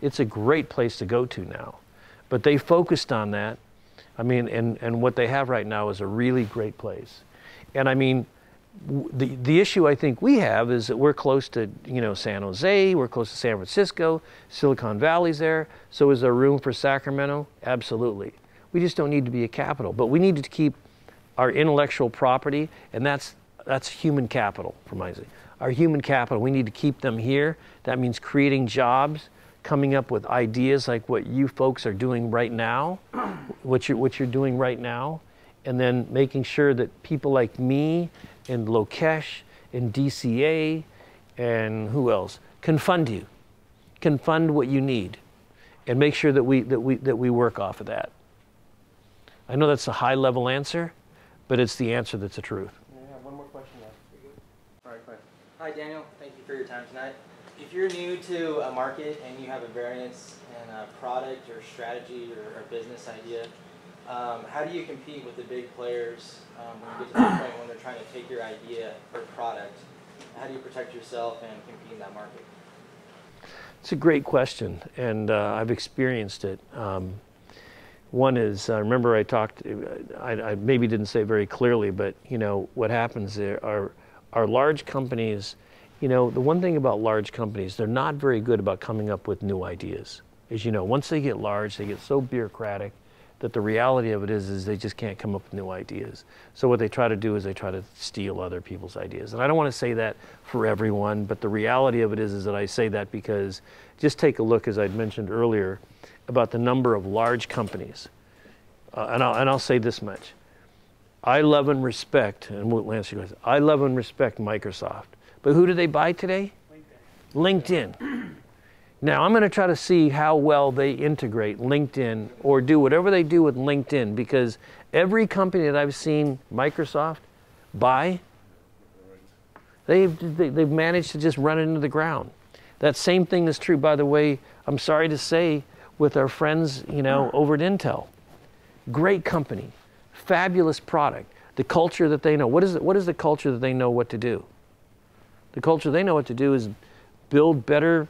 It's a great place to go to now. But they focused on that. I mean, and, and what they have right now is a really great place. And I mean, the, the issue I think we have is that we're close to, you know, San Jose, we're close to San Francisco, Silicon Valley's there. So is there room for Sacramento? Absolutely. We just don't need to be a capital, but we need to keep our intellectual property, and that's, that's human capital for my Our human capital, we need to keep them here. That means creating jobs coming up with ideas like what you folks are doing right now, what you're, what you're doing right now, and then making sure that people like me and Lokesh and DCA and who else can fund you, can fund what you need, and make sure that we, that we, that we work off of that. I know that's a high level answer, but it's the answer that's the truth. Yeah, one more question left. All right, go ahead. Hi, Daniel. Thank you for your time tonight. If you're new to a market and you have a variance in a product or strategy or, or business idea, um, how do you compete with the big players um, when you get to the point when they're trying to take your idea or product? How do you protect yourself and compete in that market? It's a great question, and uh, I've experienced it. Um, one is, uh, remember I talked, I, I, maybe didn't say very clearly, but you know what happens there are, are large companies. You know the one thing about large companies, they're not very good about coming up with new ideas. As you know, once they get large, they get so bureaucratic, that the reality of it is is they just can't come up with new ideas. So what they try to do is they try to steal other people's ideas. And I don't want to say that for everyone, but the reality of it is is that I say that because just take a look as I'd mentioned earlier about the number of large companies. Uh, and, I'll, and I'll say this much. I love and respect, and we'll answer your question. I love and respect Microsoft. But who do they buy today? LinkedIn. LinkedIn. Now, I'm going to try to see how well they integrate LinkedIn or do whatever they do with LinkedIn because every company that I've seen Microsoft buy, they've, they, they've managed to just run into the ground. That same thing is true, by the way, I'm sorry to say, with our friends, you know, over at Intel. Great company, fabulous product. The culture that they know. What is, it, what is the culture that they know what to do? The culture they know what to do is build better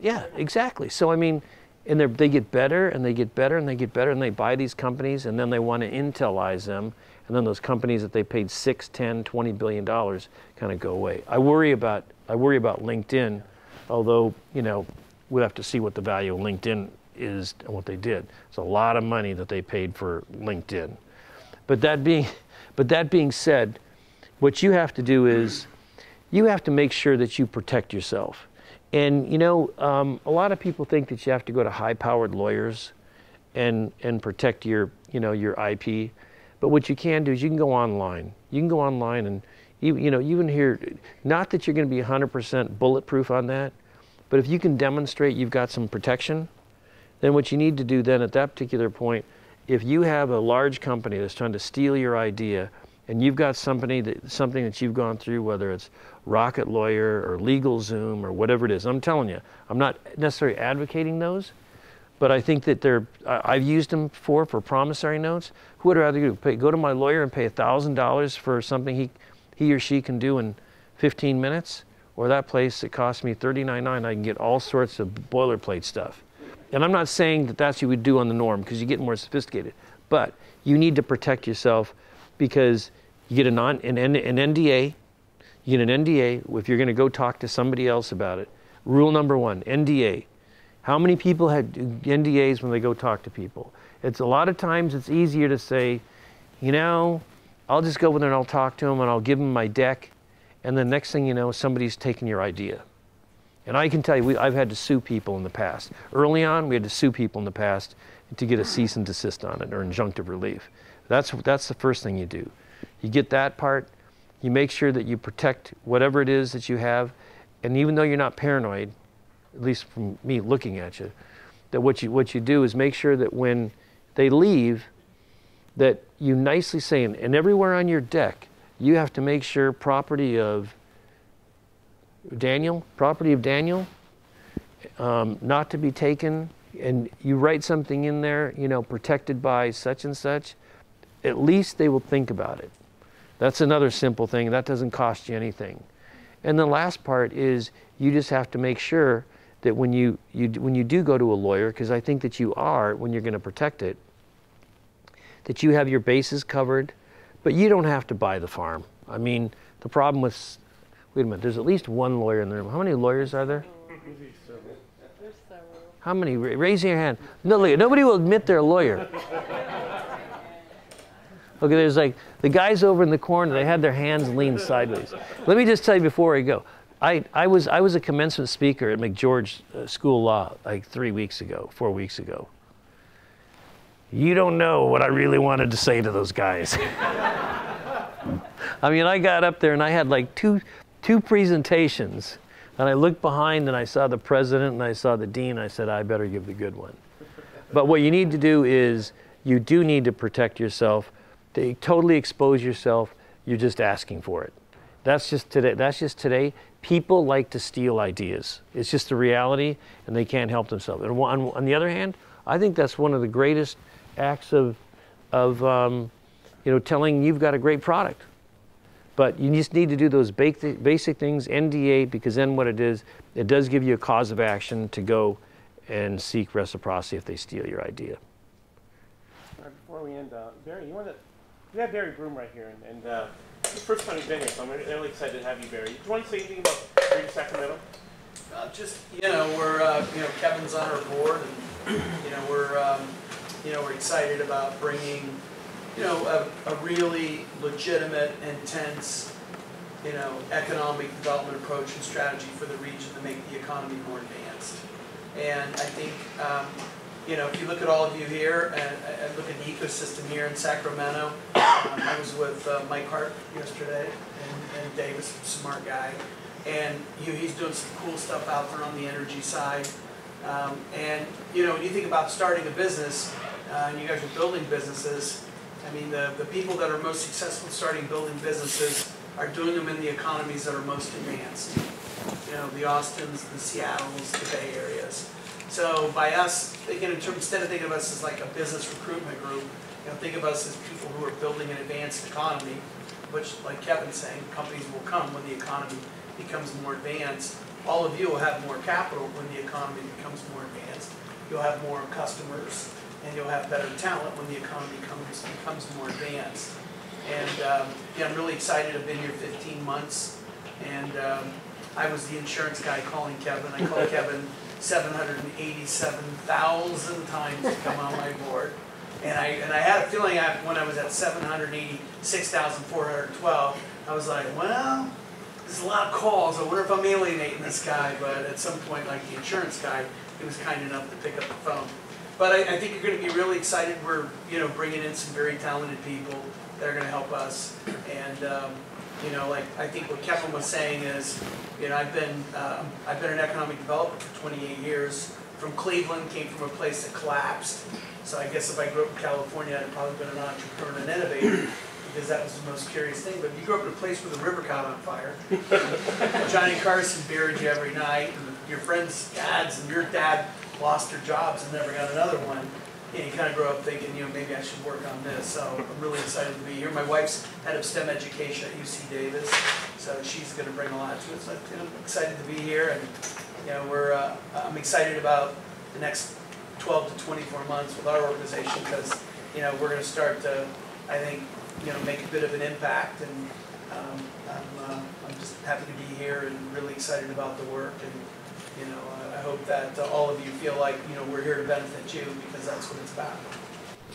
yeah, exactly. So I mean, and they get better and they get better and they get better and they buy these companies and then they want to Intelize them and then those companies that they paid six, ten, twenty billion dollars kind of go away. I worry about I worry about LinkedIn, although you know we have to see what the value of LinkedIn is and what they did. It's a lot of money that they paid for LinkedIn. But that being, but that being said, what you have to do is you have to make sure that you protect yourself. And you know, um, a lot of people think that you have to go to high-powered lawyers and and protect your you know your IP. But what you can do is you can go online. You can go online and you, you know even here, not that you're going to be 100% bulletproof on that, but if you can demonstrate you've got some protection, then what you need to do then at that particular point, if you have a large company that's trying to steal your idea, and you've got somebody that something that you've gone through, whether it's Rocket Lawyer or LegalZoom or whatever it is. I'm telling you, I'm not necessarily advocating those, but I think that they're, I've used them for, for promissory notes. Who would I rather do? Pay, go to my lawyer and pay $1,000 for something he, he or she can do in 15 minutes? Or that place that costs me $39.9, I can get all sorts of boilerplate stuff. And I'm not saying that that's what you would do on the norm because you get more sophisticated, but you need to protect yourself because you get a non, an, an NDA you get an NDA if you're going to go talk to somebody else about it. Rule number one NDA. How many people had NDAs when they go talk to people? It's a lot of times it's easier to say, you know, I'll just go over there and I'll talk to them and I'll give them my deck. And the next thing you know, somebody's taken your idea. And I can tell you, we, I've had to sue people in the past. Early on, we had to sue people in the past to get a cease and desist on it or injunctive relief. That's, that's the first thing you do. You get that part, you make sure that you protect whatever it is that you have. And even though you're not paranoid, at least from me looking at you, that what you, what you do is make sure that when they leave, that you nicely say, and, everywhere on your deck, you have to make sure property of Daniel, property of Daniel, um, not to be taken, and you write something in there, you know, protected by such and such, at least they will think about it. That's another simple thing. That doesn't cost you anything. And the last part is you just have to make sure that when you, you, when you do go to a lawyer, because I think that you are when you're going to protect it, that you have your bases covered, but you don't have to buy the farm. I mean, the problem with, wait a minute, there's at least one lawyer in the room. How many lawyers are there? How many? Raise your hand. No, nobody will admit they're a lawyer. *laughs* Okay, there's like the guys over in the corner, they had their hands leaned sideways. Let me just tell you before I go. I, I, was, I was a commencement speaker at McGeorge uh, School Law like three weeks ago, four weeks ago. You don't know what I really wanted to say to those guys. *laughs* I mean, I got up there and I had like two, two presentations. And I looked behind and I saw the president and I saw the dean. I said, I better give the good one. But what you need to do is you do need to protect yourself to totally expose yourself, you're just asking for it. That's just today. That's just today. People like to steal ideas. It's just the reality, and they can't help themselves. And on, on the other hand, I think that's one of the greatest acts of, of um, you know, telling you've got a great product. But you just need to do those basic things, NDA, because then what it is, it does give you a cause of action to go and seek reciprocity if they steal your idea. before we end, uh, Barry, you want to we have Barry Broome right here, and, and uh, it's the first time you've been here, so I'm really excited to have you, Barry. Do you want to say anything about Greater Sacramento? Uh, just, you know, we're, uh, you know, Kevin's on our board, and, you know, we're, um, you know, we're excited about bringing, you know, a, a really legitimate, intense, you know, economic development approach and strategy for the region to make the economy more advanced. And I think, um, you know, if you look at all of you here, and I look at the ecosystem here in Sacramento, um, I was with uh, Mike Hart yesterday, and, and Dave is a smart guy. And you, he's doing some cool stuff out there on the energy side. Um, and, you know, when you think about starting a business, uh, and you guys are building businesses, I mean, the, the people that are most successful starting building businesses are doing them in the economies that are most advanced. You know, the Austins, the Seattles, the Bay Areas. So by us, thinking in terms, instead of thinking of us as like a business recruitment group, you know, think of us as people who are building an advanced economy, which, like Kevin's saying, companies will come when the economy becomes more advanced. All of you will have more capital when the economy becomes more advanced. You'll have more customers, and you'll have better talent when the economy comes, becomes more advanced. And, um, yeah, I'm really excited, I've been here fifteen months, and, um, I was the insurance guy calling Kevin, I called *laughs* Kevin seven hundred and eighty-seven thousand times to come on my board. And I, and I had a feeling I, when I was at seven hundred eighty-six thousand four hundred twelve, I was like, well, there's a lot of calls, I wonder if I'm alienating this guy, but at some point, like the insurance guy, he was kind enough to pick up the phone. But I, I think you're gonna be really excited, we're, you know, bringing in some very talented people that are gonna help us. And, um, you know, like, I think what Kevin was saying is, you know, I've been, um, I've been an economic developer for twenty-eight years. From Cleveland, came from a place that collapsed. So I guess if I grew up in California, I'd probably been an entrepreneur and an innovator, because that was the most curious thing. But if you grew up in a place where the river caught on fire, *laughs* Johnny Carson buried you every night, and your friends' dads and your dad lost their jobs and never got another one. And you kind of grow up thinking, you know, maybe I should work on this. So I'm really excited to be here. My wife's head of STEM education at UC Davis, so she's going to bring a lot to it. So I'm excited to be here, and you know, we're uh, I'm excited about the next 12 to 24 months with our organization because you know we're going to start to, I think, you know, make a bit of an impact, and um, I'm uh, I'm just happy to be here and really excited about the work and. You know, I- I hope that uh, all of you feel like, you know, we're here to benefit you because that's what it's about.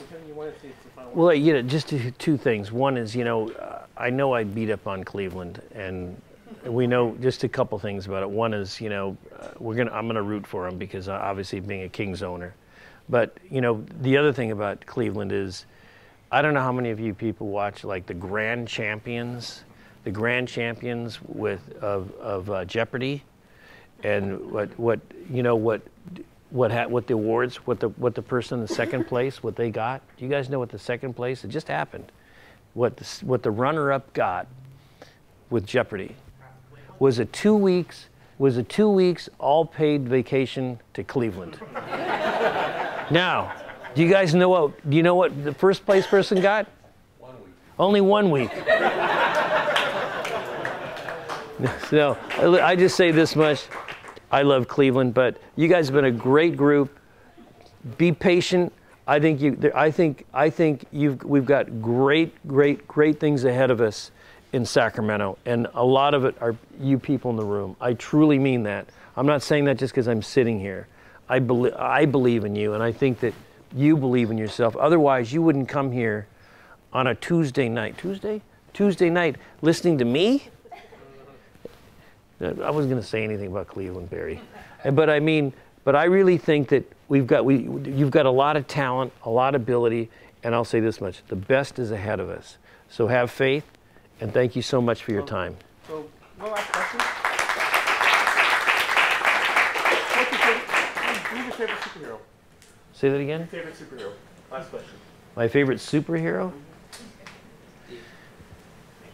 Kevin, you wanted to say the final word? Well, you know, just two, two things. One is, you know, uh, I know I beat up on Cleveland, and we know just a couple things about it. One is, you know, uh, we're gonna I'm gonna root for them because uh, obviously being a Kings owner, but you know, the other thing about Cleveland is, I don't know how many of you people watch like the Grand Champions, the Grand Champions with of of uh, Jeopardy, and what what you know what what ha- what the awards, what the what the person in the second *laughs* place, what they got. Do you guys know what the second place? It just happened. What the, what the runner-up got with Jeopardy was a two weeks was a two weeks all paid vacation to Cleveland. *laughs* now, do you guys know what do you know what the first place person got? One week. Only one week. *laughs* so I just say this much. I love Cleveland, but you guys have been a great group. Be patient. I think you. I think. I think you've. We've got great, great, great things ahead of us in Sacramento, and a lot of it are you people in the room. I truly mean that. I'm not saying that just because I'm sitting here. I believe. I believe in you, and I think that you believe in yourself. Otherwise, you wouldn't come here on a Tuesday night. Tuesday. Tuesday night, listening to me. I wasn't going to say anything about Cleveland, Barry, but I mean, but I really think that we've got we you've got a lot of talent, a lot of ability, and I'll say this much: the best is ahead of us. So have faith, and thank you so much for your time. So, one last question. What's your favorite, who's your favorite superhero? Say that again. favorite superhero? Last question. My favorite superhero.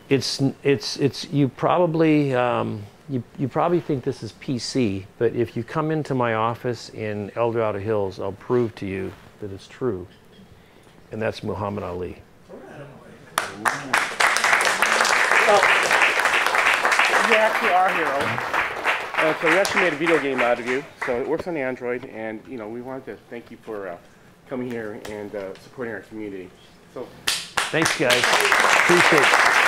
It's it's it's you probably um, you you probably think this is PC, but if you come into my office in El Dorado Hills, I'll prove to you that it's true, and that's Muhammad Ali. Well, you actually are a hero. Uh, so we actually made a video game out of you. So it works on the Android, and you know we wanted to thank you for uh, coming here and uh, supporting our community. So Thanks, guys. Appreciate it.